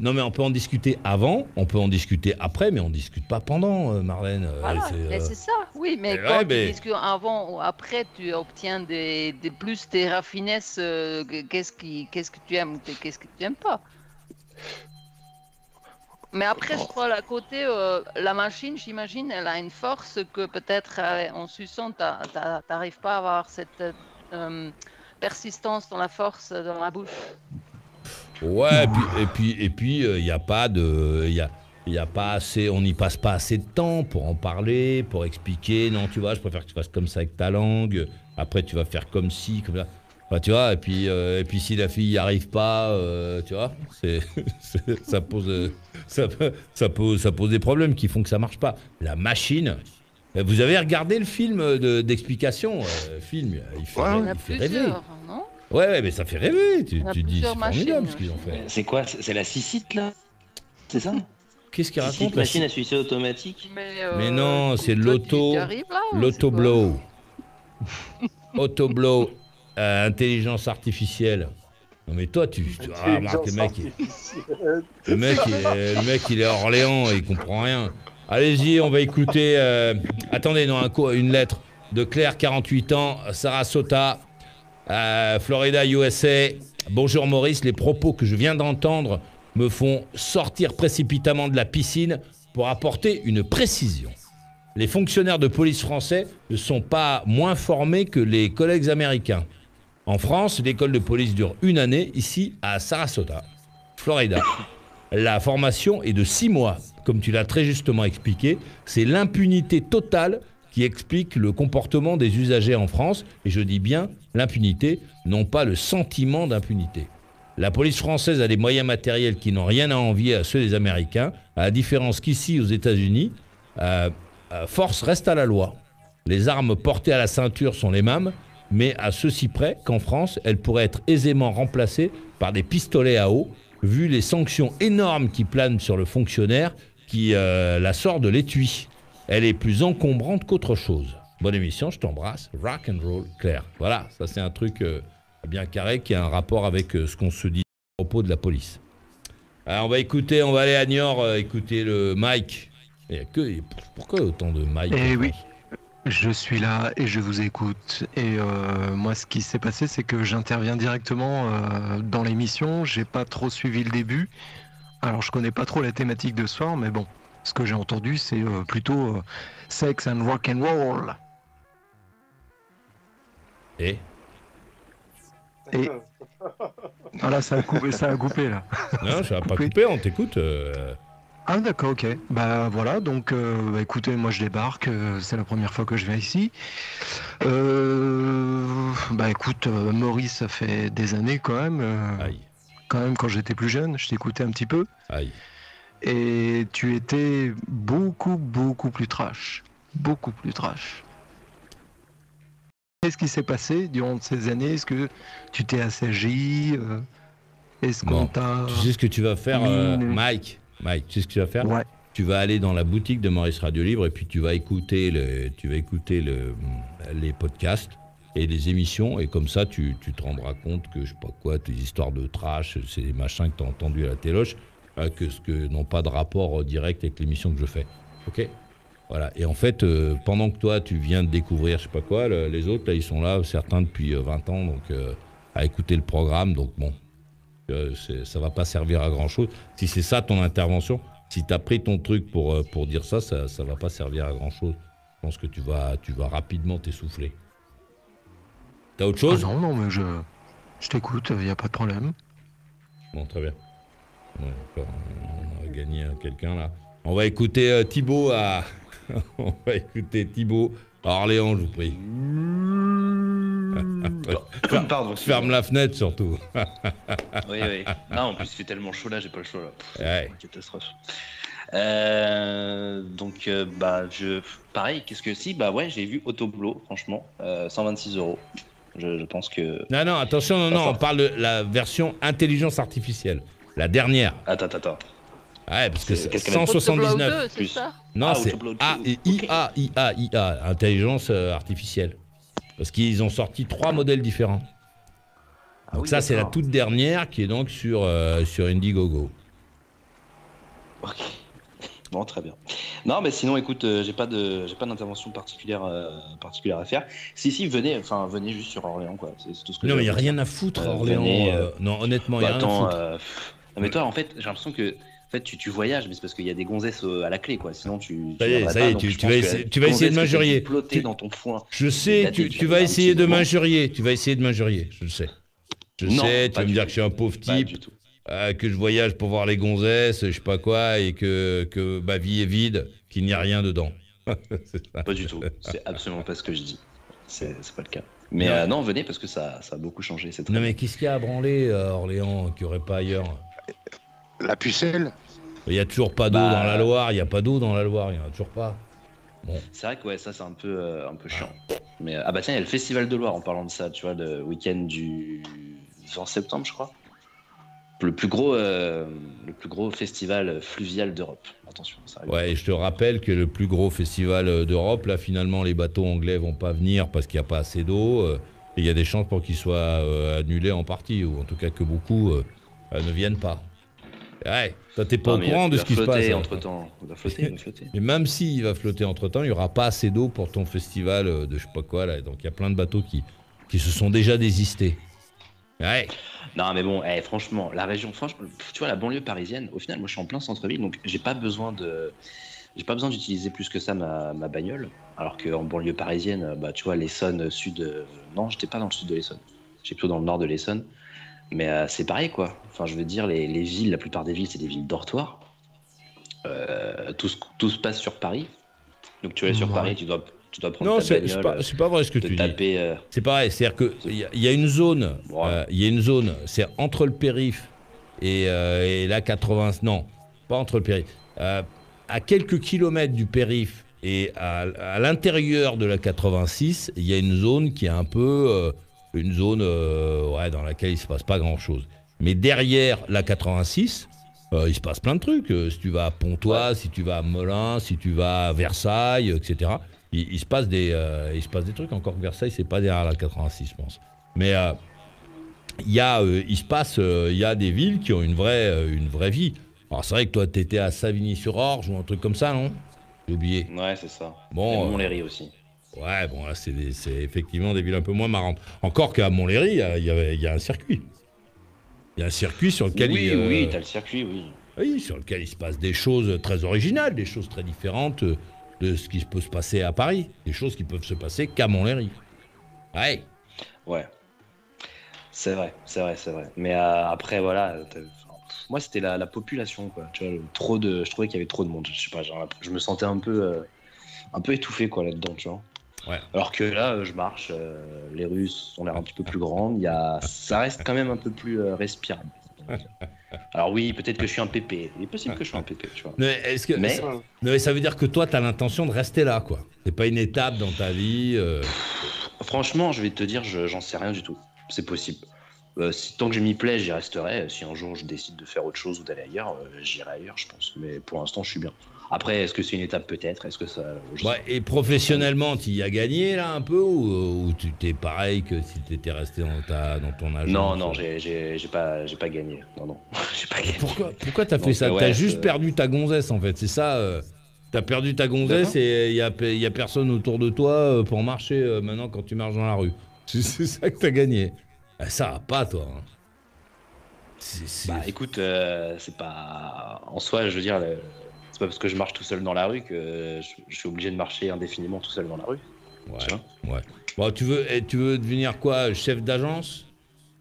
Non, mais on peut en discuter avant, on peut en discuter après, mais on discute pas pendant, euh, Marlène. Euh, Voilà, c'est ça, oui, mais quand ouais, mais- tu discutes avant ou après, tu obtiens des, des plus des raffinesses, euh, que- qu'est-ce qui, qu'est-ce que tu aimes ou qu'est-ce que tu aimes pas? Mais après, je crois, à côté, euh, la machine, j'imagine, elle a une force que peut-être euh, en suçant, t'a- t'a- t'arrives pas à avoir cette euh, persistance dans la force dans la bouche. Ouais, et puis et puis et puis il y a pas de il y a il y a pas assez on n'y passe pas assez de temps pour en parler, pour expliquer non, tu vois, je préfère que tu fasses comme ça avec ta langue. Après tu vas faire comme ci, comme ça. Enfin, tu vois, et puis euh, et puis si la fille n'y arrive pas, euh, tu vois, c'est ça pose euh, ça, ça pose ça pose des problèmes qui font que ça marche pas. La machine vous avez regardé le film de- d'explication euh, Film, il fait, Ouais, a il fait rêver. non? Ouais, ouais, mais ça fait rêver. Tu, dis, c'est formidable ce qu'ils ont fait. C'est quoi C'est la cicite là? C'est ça? Qu'est-ce qu'il raconte là machine à sucer automatique Mais, Mais euh, non, c'est l'auto- L'autoblow. Autoblow. euh, intelligence artificielle. Non mais toi, tu... tu ah, remarque, le mec, il- le mec, il est, le mec, il est à Orléans et il comprend rien. Allez-y, on va écouter... euh, Attendez, non, un une lettre de Claire, 48 ans, Sarasota, euh, Florida, USA. Bonjour Maurice, les propos que je viens d'entendre me font sortir précipitamment de la piscine pour apporter une précision. Les fonctionnaires de police français ne sont pas moins formés que les collègues américains. En France, l'école de police dure une année, ici à Sarasota, Florida. La formation est de six mois. Comme tu l'as très justement expliqué, c'est l'impunité totale qui explique le comportement des usagers en France. Et je dis bien l'impunité, non pas le sentiment d'impunité. La police française a des moyens matériels qui n'ont rien à envier à ceux des Américains, à la différence qu'ici, aux États-Unis, euh, euh, force reste à la loi. Les armes portées à la ceinture sont les mêmes, mais à ceci près qu'en France, elles pourraient être aisément remplacées par des pistolets à eau, vu les sanctions énormes qui planent sur le fonctionnaire qui euh, la sort de l'étui. Elle est plus encombrante qu'autre chose. Bonne émission, je t'embrasse. Rock and roll, Claire. Voilà, ça c'est un truc bien carré qui a un rapport avec euh, ce qu'on se dit à propos de la police. Alors on va écouter, on va aller à Niort euh, écouter le Mike. Il y a que, pourquoi autant de Mike Eh oui. Je suis là et je vous écoute. Et euh, moi, ce qui s'est passé, c'est que j'interviens directement euh, dans l'émission. J'ai pas trop suivi le début. Alors, je connais pas trop la thématique de ce soir, mais bon, ce que j'ai entendu, c'est euh, plutôt sex and rock and roll. Et? Et- Voilà, ça a coupé, ça a coupé là. Non, ça va pas Coupé. on t'écoute. euh, Ah d'accord, ok. Bah voilà, donc euh, bah, écoutez, moi je débarque, euh, c'est la première fois que je viens ici. Euh, bah écoute, euh, Maurice, ça fait des années quand même. euh, Aïe, quand même quand j'étais plus jeune, je t'écoutais un petit peu. aïe. Et tu étais beaucoup, beaucoup plus trash. Beaucoup plus trash. Qu'est-ce qui s'est passé durant ces années? Est-ce que tu t'es assagi euh, Est-ce qu'on Bon, t'a... Tu sais ce que tu vas faire, euh. Mike Mike, tu sais ce que tu vas faire? Ouais. Tu vas aller dans la boutique de Maurice Radio Libre et puis tu vas écouter, le, tu vas écouter le, les podcasts et les émissions et comme ça tu, tu te rendras compte que je sais pas quoi, tes histoires de trash, des machins que tu as entendus à la téloche, euh, que ce que n'ont pas de rapport direct avec l'émission que je fais. Ok? Voilà. Et en fait, euh, pendant que toi tu viens de découvrir je sais pas quoi, le- les autres là ils sont là, certains depuis euh, 20 ans, donc euh, à écouter le programme, donc bon. Euh, ça va pas servir à grand chose. Si c'est ça ton intervention, si tu as pris ton truc pour, euh, pour dire ça, ça, ça va pas servir à grand chose. Je pense que tu vas, tu vas rapidement t'essouffler. T'as autre Ah chose non, non, mais je, je t'écoute, il n'y a pas de problème. Bon, très bien. Ouais, on a gagné euh, quelqu'un là. On va écouter euh, Thibaut à. on va écouter Thibaut Orléans, je vous prie. Pardon. Ferme la fenêtre surtout. Oui, oui. Non, en plus, il fait tellement chaud là, j'ai pas le choix là. Pff, Ouais. Catastrophe. Euh, donc, euh, bah, je. Pareil, qu'est-ce que si Bah, ouais, j'ai vu Autoblo, franchement, euh, 126 euros. Je, je pense que. Non, non, attention, non, non, on parle de la version intelligence artificielle. La dernière. Attends, attends, attends. Ouais, parce que C'est- c'est qu'est-ce qu'elle a Autoblow 179. 2, c'est plus. ça Non, Ah, c'est IA, IA, IA, intelligence euh, artificielle. Parce qu'ils ont sorti trois modèles différents. Ah Donc oui, ça, c'est la toute dernière qui est donc sur, euh, sur Indiegogo. Ok. Bon, très bien. Non, mais sinon, écoute, euh, j'ai pas de, j'ai pas d'intervention particulière, euh, particulière à faire. Si, si, venez, enfin, venez juste sur Orléans, quoi. C'est tout ce que Non, mais il n'y a rien à foutre, Euh, Orléans. venez, euh, non, honnêtement, il Bah, n'y a rien à foutre. euh, non, mais toi, en fait, j'ai l'impression que, fait, tu, tu voyages, mais c'est parce qu'il y a des gonzesses euh, à la clé, quoi. Sinon, tu. Ça tu est, ça est, tu- vas essayer- tu vas essayer de m'injurier. dans ton foin. Je sais, tu, vas essayer de m'injurier. Tu vas essayer de m'injurier, je le sais. Je Non, sais, tu vas me dire tout. que je suis un pauvre type. Euh, que je voyage pour voir les gonzesses, je sais pas quoi, et que, que ma vie est vide, qu'il n'y a rien dedans. Pas du tout. C'est absolument pas ce que je dis. C'est pas le cas. Mais Non. euh, non, venez parce que ça, ça a beaucoup changé. Non mais qu'est-ce qu'il y a à branler à Orléans qu'il n'y aurait pas ailleurs? La pucelle Il n'y a toujours pas d'eau Bah, dans la Loire, il n'y a pas d'eau dans la Loire, il n'y en a toujours pas. C'est vrai que ouais, ça c'est un peu, euh, un peu chiant. Mais euh, ah bah tiens, il y a le Festival de Loire en parlant de ça, tu vois, le week-end du 20 septembre, je crois. Le plus gros, euh, le plus gros festival fluvial d'Europe. Attention, ça arrive. Ouais, et je te rappelle que le plus gros festival d'Europe, là finalement les bateaux anglais vont pas venir parce qu'il n'y a pas assez d'eau, euh, et il y a des chances pour qu'ils soient euh, annulés en partie, ou en tout cas que beaucoup ne viennent pas. Ouais, toi t'es pas Non, au mais il courant va- de il ce va qui se passe. flotter hein. entre-temps. Il va flotter, il va flotter. Et même s'il va flotter entre temps, il n'y aura pas assez d'eau pour ton festival euh, de je sais pas quoi là. Donc il y a plein de bateaux qui, qui se sont déjà désistés. Ouais. Non, mais bon, eh, franchement, la région, franchement, tu vois, la banlieue parisienne, au final, moi, je suis en plein centre-ville, donc j'ai pas besoin de, j'ai pas besoin d'utiliser plus que ça ma, ma bagnole. Alors qu'en banlieue parisienne, bah, tu vois, l'Essonne sud, euh, non, j'étais pas dans le sud de l'Essonne, j'étais plutôt dans le nord de l'Essonne. Mais euh, c'est pareil, quoi. Enfin, je veux dire, les, les villes, la plupart des villes, c'est des villes dortoirs. Euh, tout, se- tout se passe sur Paris. Donc tu es sur Ouais. Paris, tu dois, Tu dois prendre Non, ta c'est bagnole, c'est pas, vrai ce que tu dis. euh, C'est pareil, c'est-à-dire qu'il y, y a une zone, Ouais. euh, il y a une zone, c'est entre le périph et, et la 80, non, pas entre le périph, à quelques kilomètres du périph et à, à l'intérieur de la 86, il y a une zone qui est un peu une zone euh, ouais, dans laquelle il se passe pas grand-chose. Mais derrière la 86, euh, il se passe plein de trucs. Euh, si tu vas à Pontoise, si tu vas à Melun, si tu vas à Versailles, etc. Il, il se passe des, il se passe des trucs. Encore que Versailles, c'est pas derrière la 86, je pense. Mais il y a, il se passe, il y a des villes qui ont une vraie, une vraie vie. Alors c'est vrai que toi, tu étais à Savigny-sur-Orge ou un truc comme ça, non? J'ai oublié. Ouais, c'est ça. Bon, Et Montlhéry aussi. Ouais, bon, là, c'est des- c'est effectivement des villes un peu moins marrantes. Encore qu'à Montlhéry, il y a- il y, a- y a un circuit. Il y a un circuit sur lequel Oui, il, euh, oui, t'as le circuit, oui. oui, sur lequel il se passe des choses très originales, des choses très différentes euh, de ce qui peut se passer à Paris, des choses qui peuvent se passer qu'à Montlhéry. Ouais. Ouais. C'est vrai, c'est vrai, c'est vrai. Mais euh, après, voilà. moi, c'était la, la population, quoi. Tu vois, trop de, je trouvais qu'il y avait trop de monde. Je sais pas, genre, je me sentais un peu, euh, un peu étouffé, quoi, là-dedans, tu vois. Ouais. Alors que là, euh, je marche, euh, les rues ont l'air un petit peu plus grandes. Y a, ça reste quand même un peu plus euh, respirable. Alors oui, peut-être que je suis un pépé. Il est possible que je sois un pépé, tu vois. Mais est-ce que Mais- ça, non, mais ça veut dire que toi, tu as l'intention de rester là, quoi. C'est pas une étape dans ta vie. euh, Franchement, je vais te dire, je- j'en sais rien du tout. C'est possible. Euh, si, tant que je m'y plais, j'y resterai. Si un jour je décide de faire autre chose ou d'aller ailleurs, euh, j'irai ailleurs, je pense. Mais pour l'instant, je suis bien. Après, est-ce que c'est une étape peut-être? Est-ce que ça. Ouais, et professionnellement, tu y as gagné là un peu ou, ou tu t'es pareil que si tu étais resté dans, ta, dans ton agence? Non, non, j'ai- pas, j'ai pas gagné. Non, non, j'ai pas gagné. Pourquoi, pourquoi t'as fait ça? euh, T'as ouais, juste c'est- perdu ta gonzesse en fait, c'est ça euh, T'as perdu ta gonzesse et il y a, y a personne autour de toi euh, pour marcher euh, maintenant quand tu marches dans la rue. C'est ça que t'as gagné. Ah, ça va pas toi. hein. Bah écoute, euh, c'est pas. En soi, je veux dire, le- pas parce que je marche tout seul dans la rue que je, je suis obligé de marcher indéfiniment tout seul dans la rue. ouais, tu vois. ouais. Bon, tu veux, eh, tu veux devenir quoi Chef d'agence?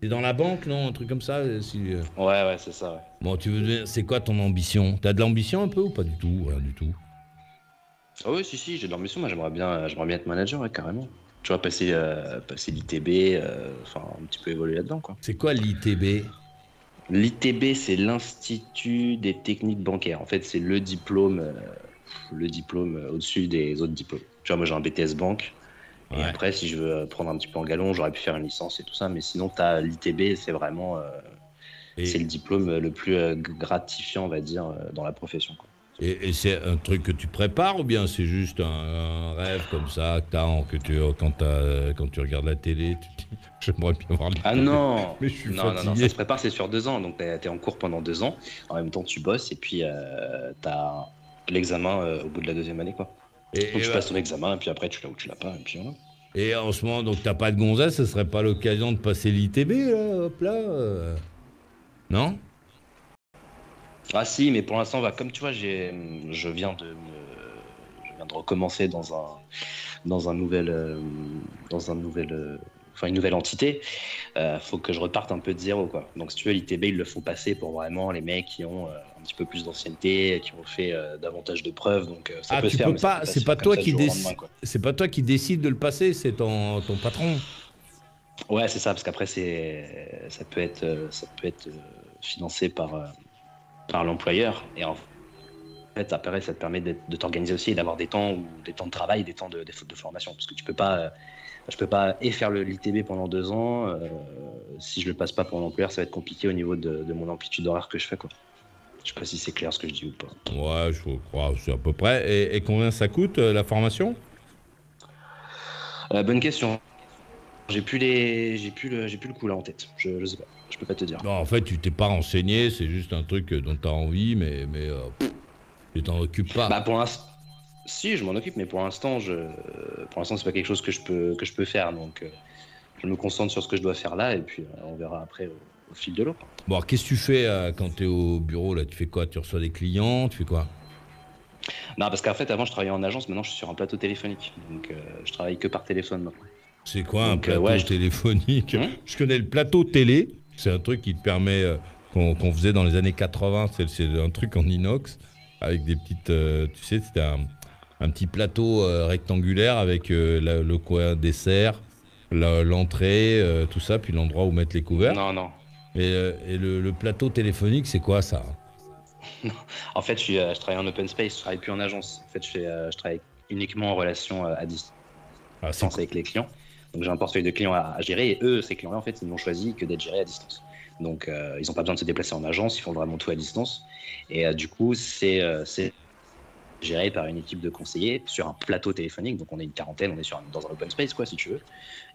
T'es dans la banque, non? Un truc comme ça euh, si, euh, Ouais, ouais, c'est ça, ouais. Bon, tu veux devenir- C'est quoi ton ambition? T'as de l'ambition un peu ou pas du tout? Rien du tout. Ah oui, si, si, j'ai de l'ambition. Moi, j'aimerais bien, j'aimerais bien être manager, ouais, carrément. Tu vois, passer, euh, passer l'ITB, euh, enfin, un petit peu évoluer là-dedans, quoi. C'est quoi l'ITB L'ITB, c'est l'Institut des techniques bancaires. En fait, c'est le diplôme, euh, le diplôme euh, au-dessus des autres diplômes. Tu vois, moi, j'ai un BTS banque. Et après, si je veux euh, prendre un petit peu en galon, j'aurais pu faire une licence et tout ça. Mais sinon, tu as l'ITB, c'est vraiment euh, Et- c'est le diplôme le plus gratifiant, on va dire, dans la profession. quoi. Et, et c'est un truc que tu prépares ou bien c'est juste un, un rêve comme ça que, en- que tu, quand, t'as- quand tu regardes la télé, tu te dis j'aimerais bien voir Ah non Mais je suis Non, non, non, ça se prépare, c'est sur deux ans. Donc, tu es en cours pendant deux ans. En même temps, tu bosses et puis euh, tu as l'examen euh, au bout de la deuxième année. quoi. Et, Donc, tu passes ton examen et puis après, tu l'as ou tu l'as pas. Et puis voilà. et en ce moment, donc t'as pas de gonzesse, ce serait pas l'occasion de passer l'ITB là, hop là euh, Non? Ah si, mais pour l'instant, va comme tu vois, j'ai, je viens de, me- je viens de recommencer dans un, dans un nouvel, euh, dans un nouvel, euh, enfin une nouvelle entité. Euh, faut que je reparte un peu de zéro, quoi. Donc si tu veux, l'ITB, ils le font passer pour vraiment les mecs qui ont euh, un petit peu plus d'ancienneté, qui ont fait davantage de preuves. Donc ça Ah, peut tu se faire. peux pas- c'est pas toi qui quoi. C'est pas toi qui décides de le passer, c'est ton, ton patron. Ouais, c'est ça, parce qu'après, c'est, ça peut être, ça peut être financé par, par l'employeur. Et en fait, après, ça te permet de t'organiser aussi et d'avoir des temps, ou des temps de travail, des temps de, des- de formation. Parce que tu peux pas, euh, je peux pas et faire le l'ITB pendant deux ans. euh, si je le passe pas pour l'employeur, ça va être compliqué au niveau de, de mon amplitude horaire que je fais. Quoi. Je sais pas si c'est clair ce que je dis ou pas. Ouais, je crois, c'est à peu près. Et, et combien ça coûte euh, la formation? Euh, bonne question. J'ai plus les, j'ai plus le, j'ai plus le coup là en tête. Je, je sais pas. Je peux pas te dire. Non, en fait, tu t'es pas renseigné, c'est juste un truc dont tu as envie, mais, mais euh, pff, tu t'en occupes pas. Bah pour l'instant, si je m'en occupe, mais pour l'instant, je, pour l'instant, c'est pas quelque chose que je peux que je peux faire. Donc, euh, je me concentre sur ce que je dois faire là, et puis euh, on verra après au, au fil de l'eau. Bon, alors, qu'est-ce que tu fais euh, quand tu es au bureau là? Tu fais quoi? Tu reçois des clients? Tu fais quoi? Non, parce qu'en fait, avant, je travaillais en agence. Maintenant, je suis sur un plateau téléphonique. Donc, je travaille que par téléphone maintenant. C'est quoi un Donc, plateau ouais, je- téléphonique? Hein? Je connais le plateau télé. C'est un truc qui te permet, euh, qu'on faisait dans les années 80. C'est un truc en inox avec des petites. euh, tu sais, c'était un, un petit plateau euh, rectangulaire avec la- le coin dessert, l'entrée, tout ça, puis l'endroit où mettre les couverts. Non, non. Et, et le, le plateau téléphonique, c'est quoi ça? En fait, je, suis, je travaille en open space, je travaille plus en agence. En fait, je, fais, je travaille uniquement en relation à distance Ah, avec les clients. Donc j'ai un portefeuille de clients à, à gérer et eux, ces clients-là, en fait, ils n'ont choisi que d'être gérés à distance. Donc euh, ils n'ont pas besoin de se déplacer en agence, ils font vraiment tout à distance. Et euh, du coup, c'est euh, c'est géré par une équipe de conseillers sur un plateau téléphonique. Donc on est une quarantaine, on est sur un- dans un open space, quoi, si tu veux.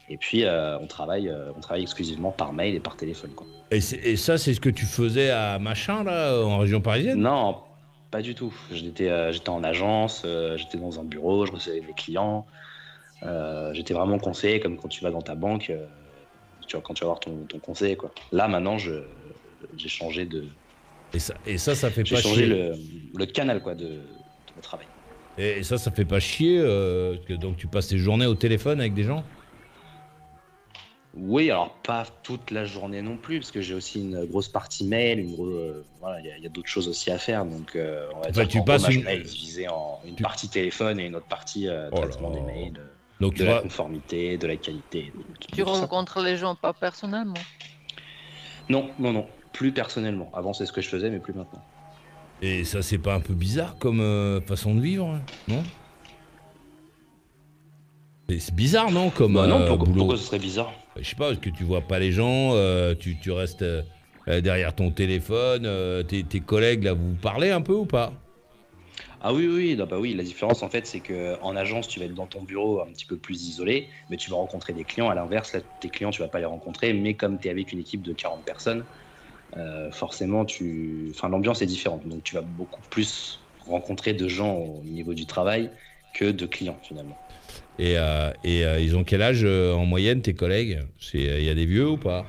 Et puis euh, on, travaille, euh, on travaille exclusivement par mail et par téléphone. Quoi. Et, ça, c'est ce que tu faisais à machin, là, en région parisienne? Non, pas du tout. J'étais euh, en agence, j'étais dans un bureau, je recevais des clients. Euh, j'étais vraiment conseiller, comme quand tu vas dans ta banque, euh, tu vois, quand tu vas voir ton, ton conseiller. Quoi. Là, maintenant, je- j'ai changé, de, Et ça, et ça, ça fait j'ai pas changé chier. le, le canal quoi, de, de mon travail. Et ça, ça fait pas chier euh, que donc tu passes tes journées au téléphone avec des gens? Oui, alors pas toute la journée non plus, parce que j'ai aussi une grosse partie mail, une voilà, il y a- il y a, d'autres choses aussi à faire. Donc, on va Enfin, dire tu qu'en passes ma une- journée est divisée en une Tu- partie téléphone et une autre partie Oh traitement des mails, Donc de tu la vois, conformité, de la qualité. Tu ça. rencontres les gens pas personnellement. Non, non, non, plus personnellement. Avant, c'est ce que je faisais, mais plus maintenant. et ça, c'est pas un peu bizarre comme euh, façon de vivre, hein, non? C'est bizarre, non Comme Bah non, euh, pourquoi, boulot? pourquoi ce serait bizarre? Je sais pas, parce que tu vois pas les gens, euh, tu, tu restes derrière ton téléphone, euh, tes, tes collègues, là, vous parlez un peu ou pas? Ah oui, oui, non, bah oui. La différence, en fait, c'est que en agence, tu vas être dans ton bureau un petit peu plus isolé, mais tu vas rencontrer des clients. À l'inverse, là, tes clients, tu vas pas les rencontrer, mais comme tu es avec une équipe de 40 personnes, euh, forcément, tu... enfin, l'ambiance est différente. Donc, tu vas beaucoup plus rencontrer de gens au niveau du travail que de clients, finalement. Et, euh, et euh, ils ont quel âge en moyenne, tes collègues? Il y a des vieux ou pas?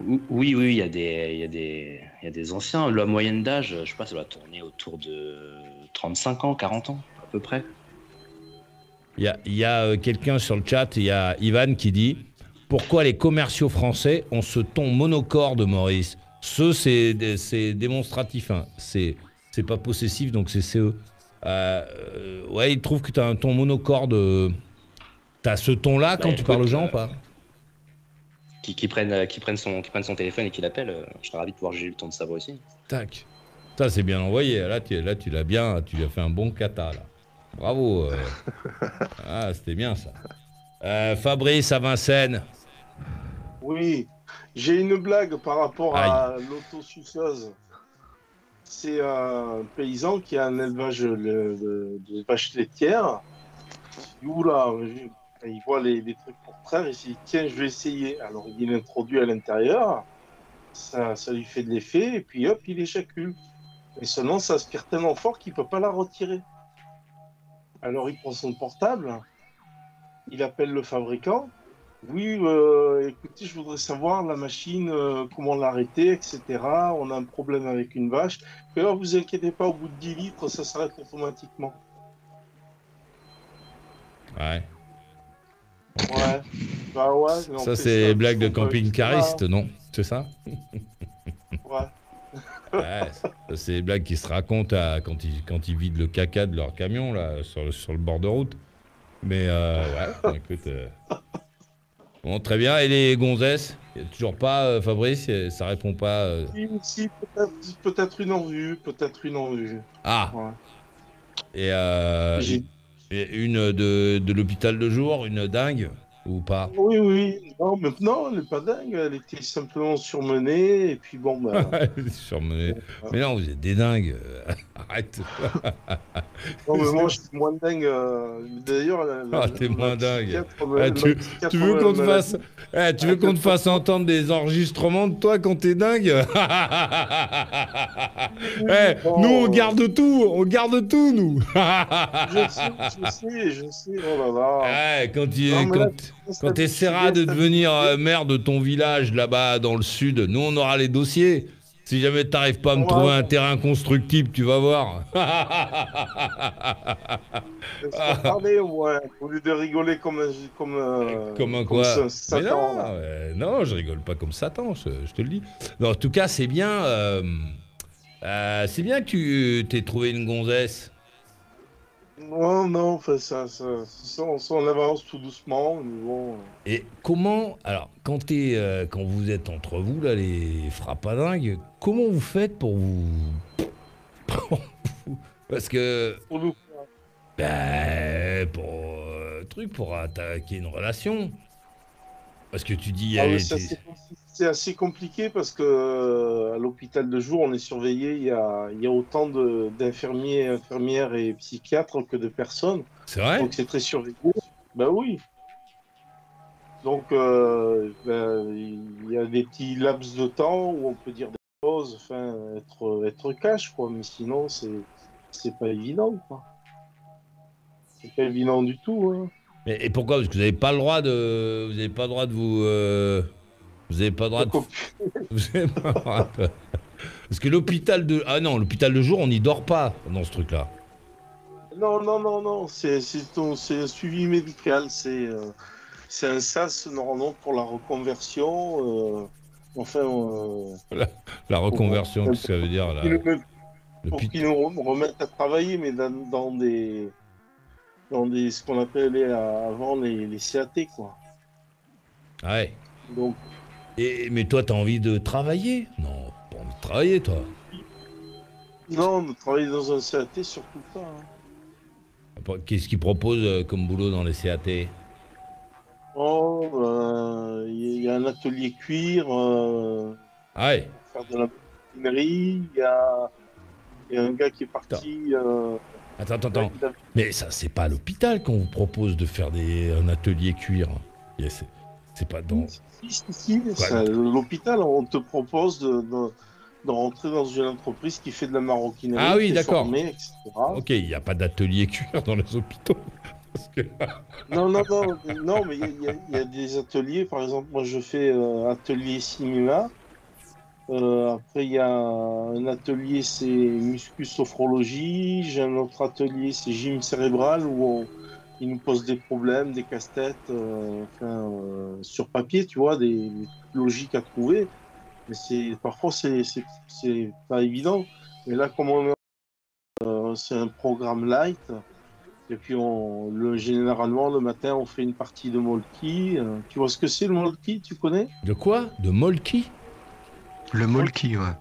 Oui, oui, oui, il y, a des- il y, a des- il y a des anciens. La moyenne d'âge, je sais pas, ça doit tourner autour de 35 ans, 40 ans, à peu près. Il y a, il y a, euh, quelqu'un sur le chat, il y a Ivan qui dit Pourquoi les commerciaux français ont ce ton monocorde, Maurice? Ce, c'est dé- c'est démonstratif. Hein. C'est c'est pas possessif, donc c'est CE. Euh, euh, ouais, il trouve que tu as un ton monocorde. T'as ce ton-là quand Bah, tu parles aux gens euh, ou pas? Qui, qui prennent, euh, qui, prennent son, qui prennent son téléphone et qui l'appellent. euh, Je serais ravi de pouvoir juger le ton de sa voix aussi. Tac. Ça, c'est bien envoyé. Là, tu, là, tu l'as bien. Tu as fait un bon kata, là. Bravo. euh. ah, c'était bien, ça. Euh, Fabrice à Vincennes. Oui, j'ai une blague par rapport à l'autosuceuse. C'est un paysan qui a un élevage de, de- de vaches laitières. Oula, il voit les, trucs pour traire, il se dit tiens, je vais essayer. Alors il l'introduit à l'intérieur, ça, ça lui fait de l'effet, et puis hop, il éjacule. Et seulement, ça aspire tellement fort qu'il ne peut pas la retirer. Alors il prend son portable, il appelle le fabricant. Oui, euh, écoutez, je voudrais savoir la machine, euh, comment l'arrêter, etc. On a un problème avec une vache. Alors, vous inquiétez pas, au bout de 10 litres, ça s'arrête automatiquement. Ouais. Ouais. bah ouais. Ça, c'est blague de camping-cariste, non C'est ça Ouais. Ouais, c'est les blagues qui se racontent à- quand, ils, quand ils vident le caca de leur camion là, sur, le, sur le bord de route. Mais euh, ouais, bon, écoute. euh. Bon, très bien. Et les gonzesses Y a Toujours pas, euh, Fabrice Ça répond pas. euh. Si, si, peut-être peut-être une en vue, peut-être une en vue. Ah Ouais. Et euh, J'ai- et une de, de l'hôpital de jour, une dingue Ou pas? Oui, oui. Non, mais non, elle n'est pas dingue. Elle était simplement surmenée. Et puis bon, bah, Surmené. Mais non, vous êtes des dingues. Arrête. non, mais moi, je suis moins dingue. euh, D'ailleurs, Ah, t'es moins dingue. Ah, ma tu- veux qu'on te fasse. Eh, tu veux qu'on te fasse entendre des enregistrements de toi quand t'es dingue Eh, bon, Nous, on garde tout, on garde tout, nous. Je sais, je sais, je sais. Oh là là. Eh, quand il- Non, mais quand- là, quand tu essaieras de devenir euh, maire de ton village là-bas dans le sud, nous, on aura les dossiers. Si jamais t'arrives pas à me Ouais. trouver un terrain constructible, tu vas voir. Parler, ouais. Au lieu de rigoler comme un. Comme, euh, Comme un quoi Satan, non, non, je rigole pas comme Satan, je, je te le dis. Non, en tout cas, c'est bien. euh, euh, c'est bien que tu t'aies trouvé une gonzesse. Non, non, enfin, ça, ça, ça, on, ça, on avance tout doucement. bon, Et comment, alors, quand, t'es, euh, quand vous êtes entre vous, là, les frappadingues, comment vous faites pour vous. Parce que. pour nous, Ben, pour. euh, truc, pour attaquer une relation. Parce que tu dis. Ah allez, c'est assez, compliqué parce que euh, à l'hôpital de jour, on est surveillé. Il y a, il y a autant de- d'infirmiers, infirmières et psychiatres que de personnes. c'est vrai? Donc c'est très surveillé. Ben oui. Donc euh, ben, il y a des petits laps de temps où on peut dire des choses, enfin être être cash quoi. Mais sinon c'est c'est pas évident quoi. C'est pas évident du tout. Hein. Mais- Et pourquoi? Parce que vous n'avez pas le droit de. Vous n'avez pas le droit de vous. euh, Vous n'avez pas le droit de. Vous avez pas le droit de- Parce que l'hôpital de. Ah non, l'hôpital de jour, on n'y dort pas dans ce truc-là. Non, non, non, non, c'est un suivi médical, c'est euh, un SAS normalement pour la reconversion. euh, enfin, euh, La reconversion, qu'est-ce que ça veut dire là pour qu'ils nous rem- remettent à travailler, mais dans, dans des dans des ce qu'on appelait euh, avant les, les CAT quoi. Ah ouais. Donc Et, mais toi, t'as envie de travailler? Non, pas envie de travailler, toi. non, de travailler dans un CAT surtout pas. hein. Qu'est-ce qu'ils proposent euh, comme boulot dans les CAT Oh, euh, il y a un atelier cuir. euh, Ah ouais. faire de la. Il y a, il y a un gars qui est parti. euh, Attends, attends, attends. Mais ça, c'est pas à l'hôpital qu'on vous propose de faire des, un atelier cuir. Yes, C'est pas dans. L'hôpital, on te propose de, de- de rentrer dans une entreprise qui fait de la maroquinerie. Ah oui, d'accord. Ok, il n'y a pas d'atelier cuir dans les hôpitaux. Que- Non, non, non, non, mais il y a- y, y des ateliers. Par exemple, moi, je fais euh, atelier cinéma. Euh, après, il y a un atelier, c'est muscu-sophrologie. J'ai un autre atelier, c'est gym cérébral, où on, ils nous posent des problèmes, des casse-têtes, euh, enfin, euh, sur papier, tu vois, des, logiques à trouver. Mais c'est parfois, c'est c'est- c'est pas évident. Mais là, comme on est, euh, c'est un programme light. Et puis, on, le, généralement, le matin, on fait une partie de molki. Euh, tu vois ce que c'est le molki Tu connais? De quoi? De molki Le molki, ouais.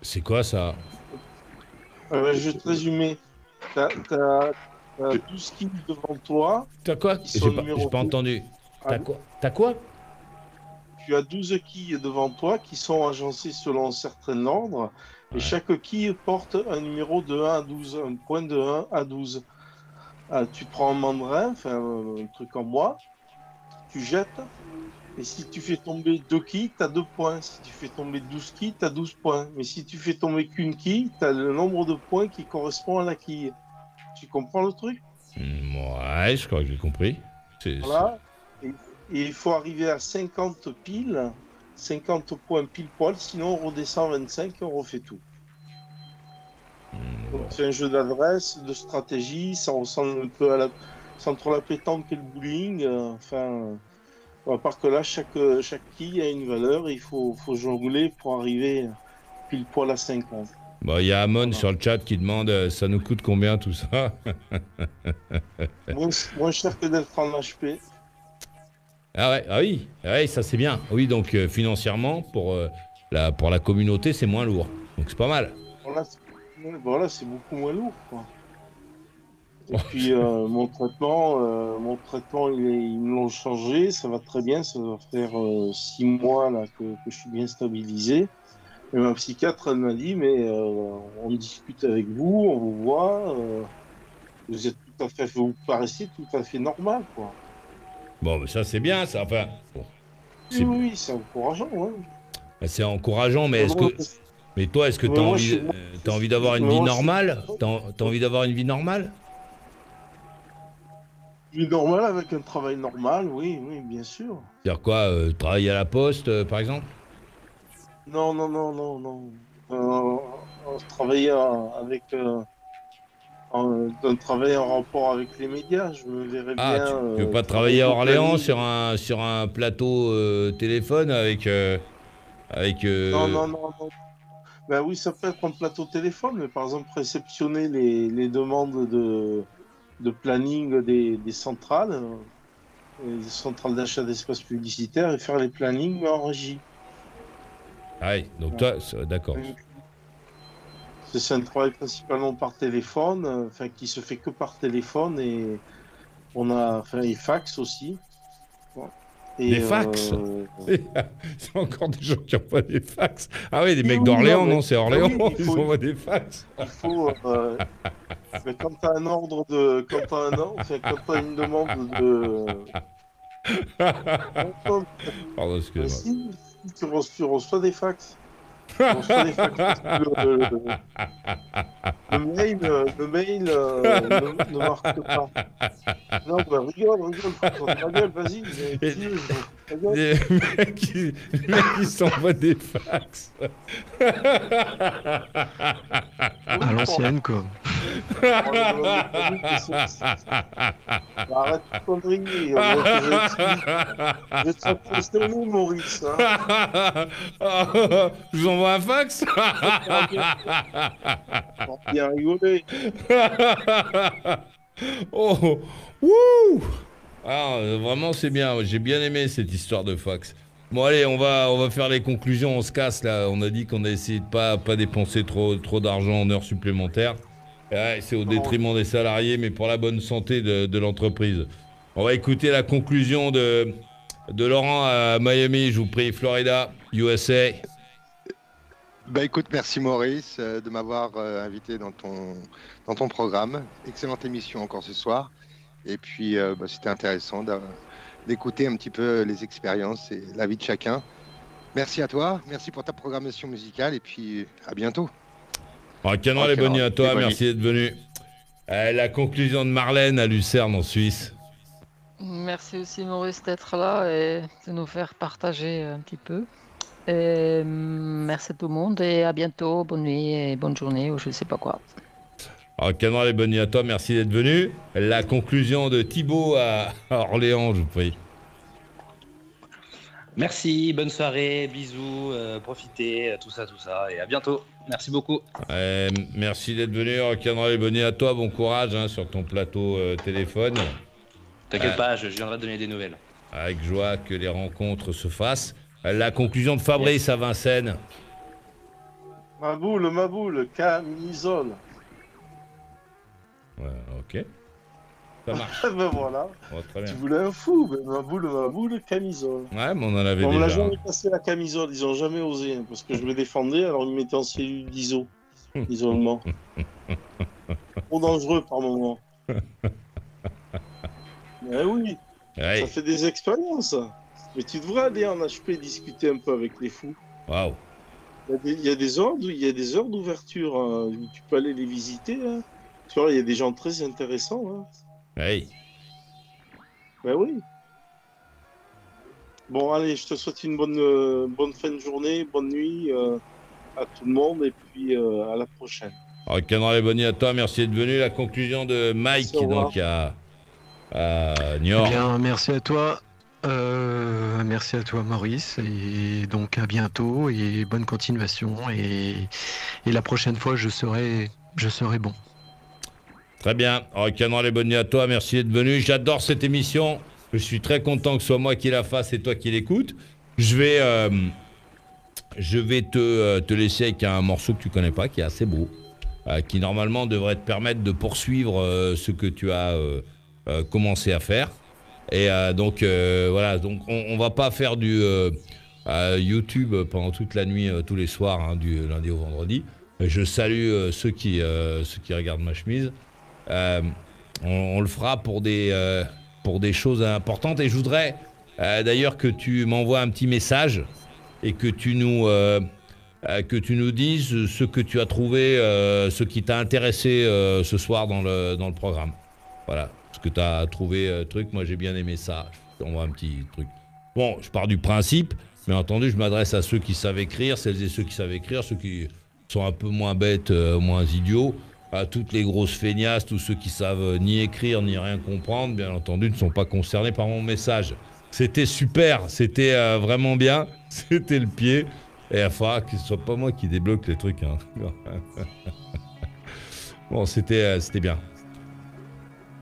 C'est quoi ça? Euh, Je vais te résumer. As, 12 skis devant toi. T'as quoi J'ai pas, pas entendu. Ah T'as quoi T'as quoi Tu as 12 quilles devant toi qui sont agencées selon un certain ordre. Et chaque quille porte un numéro de 1 à 12, un point de 1 à 12. Ah, tu prends un mandrin, enfin un truc en bois, tu jettes. Et si tu fais tomber deux quilles, tu as 2 points. Si tu fais tomber 12 quilles, tu as 12 points. Mais si tu fais tomber qu'une quille, tu as le nombre de points qui correspond à la quille. Tu comprends le truc Hmm, Ouais, je crois que j'ai compris. Voilà. Et, et il faut arriver à 50 piles, 50 points pile poil, sinon on redescend à 25 et on refait tout. Donc bon. c'est un jeu d'adresse, de stratégie, ça ressemble un peu à la. Entre la pétanque et le bowling. euh, enfin, à part que là, chaque, chaque quille a une valeur et il faut, faut jongler pour arriver pile poil à 50. Bon, il y a Amon sur le chat qui demande euh, ça nous coûte combien tout ça Moins, moins cher que d'être en HP. Ah ouais, ah oui, ah ouais, ça c'est bien. Oui, donc euh, financièrement, pour, euh, la, pour la communauté, c'est moins lourd. Donc c'est pas mal. Voilà, c'est- voilà, beaucoup moins lourd. Quoi. Et puis euh, mon traitement, mon traitement, ils me l'ont changé, ça va très bien, ça va faire euh, six mois là que, que je suis bien stabilisé. Et ma psychiatre, elle m'a dit, mais euh, on discute avec vous, on vous voit, euh, vous êtes tout à fait, vous paraissez tout à fait normal, quoi. Bon, mais ça c'est bien, ça. Enfin, bon, Oui, oui, c'est encourageant, ouais. c'est encourageant, mais est-ce que, mais toi, est-ce que t'as envie, euh, t'as envie d'avoir une vie normale T'as t'as envie d'avoir une vie normale Vie normale avec un travail normal, oui, oui, bien sûr. C'est-à-dire quoi euh, Travailler à la poste, par exemple Non, non, non, non, non. Euh, on travaillait euh, avec euh, en rapport avec les médias. Je me verrais Ah, bien. tu, tu euh, veux pas travailler à Orléans sur un, sur un plateau euh, téléphone avec. avec Non, non, non, non. Ben oui, ça peut être un plateau téléphone, mais par exemple réceptionner les, les demandes de, de planning des, des centrales, des centrales d'achat d'espace publicitaire et faire les plannings en régie. Ah oui, donc toi, d'accord. C'est un travail principalement par téléphone, euh, enfin qui se fait que par téléphone et on a enfin et fax aussi. Et, Des fax euh, c'est encore des gens qui envoient des fax. Ah oui, des mecs d'Orléans, non, C'est Orléans, oui, il ils faut- envoient des fax. il faut euh, mais quand tu as un ordre de quand tu un ordre, quand t'as une demande de Pardon, excusez-moi. Tu, reçois, des fax. Tu reçois des fax. Le, le- le mail, euh, le mail euh, ne, ne marque pas. Non, bah, rigole, rigole, ta gueule, vas-y. Des mecs qui, des mecs qui s'envoient des fax. À l'ancienne, quoi. De Arrête tes conneries. Je te au nom, Maurice. Hein. Je vous envoie un fax bien rigoler. Oh, wouh ah, euh, Vraiment, c'est bien. J'ai bien aimé cette histoire de fax. Bon, allez, on va, on va faire les conclusions. On se casse là. On a dit qu'on a essayé de pas, pas dépenser trop, trop d'argent en heures supplémentaires. Ouais, c'est au détriment des salariés, mais pour la bonne santé de, de l'entreprise. On va écouter la conclusion de, de Laurent à Miami. Je vous prie, Florida, USA. Bah écoute, merci Maurice euh, de m'avoir euh, invité dans ton, dans ton programme. Excellente émission encore ce soir. Et puis euh, bah, c'était intéressant d'écouter un petit peu les expériences et la vie de chacun. Merci à toi, merci pour ta programmation musicale et puis à bientôt. Alors, Canon, les bonnes nuits à toi, merci d'être venu. Euh, la conclusion de Marlène à Lucerne en Suisse. Merci aussi Maurice d'être là et de nous faire partager un petit peu. Et hum, merci à tout le monde et à bientôt. Bonne nuit et bonne journée ou je ne sais pas quoi. Alors, Canon, les bonnes nuits à toi, merci d'être venu. La conclusion de Thibaut à Orléans, je vous prie. Merci, bonne soirée, bisous, euh, profitez, euh, tout ça, tout ça, et à bientôt. Merci beaucoup. Euh, merci d'être venu. Canon, les bonnes nuits à toi, bon courage hein, sur ton plateau euh, téléphone. T'inquiète Euh. pas, je, je viendrai te donner des nouvelles. Avec joie que les rencontres se fassent. La conclusion de Fabrice à Vincennes. Ma boule, ma boule, camisole. Ok. Ça marche. ben voilà. Très Tu voulais un fou, ben ma boule, ma boule, camisole. Ouais, mais on en avait On me l'a déjà. jamais passé la camisole, ils ont jamais osé, hein, parce que je me défendais, alors ils me mettaient en cellule d'iso, isolement. Trop dangereux par moment. Mais oui, Ouais. ça fait des expériences. Mais tu devrais aller en HP discuter un peu avec les fous. Waouh. Il y a des, il y a des heures, d'ou- il y a des heures d'ouverture, hein, où tu peux aller les visiter. hein. Tu vois, il y a des gens très intéressants. hein. Ouais. Ben oui. Bon, allez, je te souhaite une bonne, euh, bonne fin de journée, bonne nuit euh, à tout le monde et puis euh, à la prochaine. Alors, Canon, les bonnes nuits à toi, merci d'être venu. La conclusion de Mike, Merci, donc à, à Eh Niort. bien, merci à toi. Euh, merci à toi, Maurice. Et donc, à bientôt et bonne continuation. Et, et la prochaine fois, je serai, je serai bon. Très bien. Alors, Canon, les bonnes à toi, merci d'être venu. J'adore cette émission. Je suis très content que ce soit moi qui la fasse et toi qui l'écoutes. Je vais, euh, je vais te, euh, te laisser avec un morceau que tu connais pas, qui est assez beau, euh, qui normalement devrait te permettre de poursuivre ce que tu as commencé à faire. Et donc voilà, donc on, on va pas faire du YouTube pendant toute la nuit, tous les soirs, hein, du lundi au vendredi. Je salue ceux qui ceux qui regardent ma chemise. Euh, on, le fera pour des euh, pour des choses importantes. Et je voudrais euh, d'ailleurs que tu m'envoies un petit message et que tu nous que tu nous dises ce que tu as trouvé, ce qui t'a intéressé ce soir dans le dans le programme. Voilà, ce que tu as trouvé truc. Moi, j'ai bien aimé ça. Je t'envoie un petit truc. Bon, je pars du principe, mais entendu, je m'adresse à ceux qui savent écrire, celles et ceux qui savent écrire, ceux qui sont un peu moins bêtes, moins idiots. À toutes les grosses feignasses, tous ceux qui savent euh, ni écrire ni rien comprendre, bien entendu, ne sont pas concernés par mon message. C'était super, c'était euh, vraiment bien, c'était le pied. Et il faudra que ce soit pas moi qui débloque les trucs. hein. bon, c'était euh, c'était bien.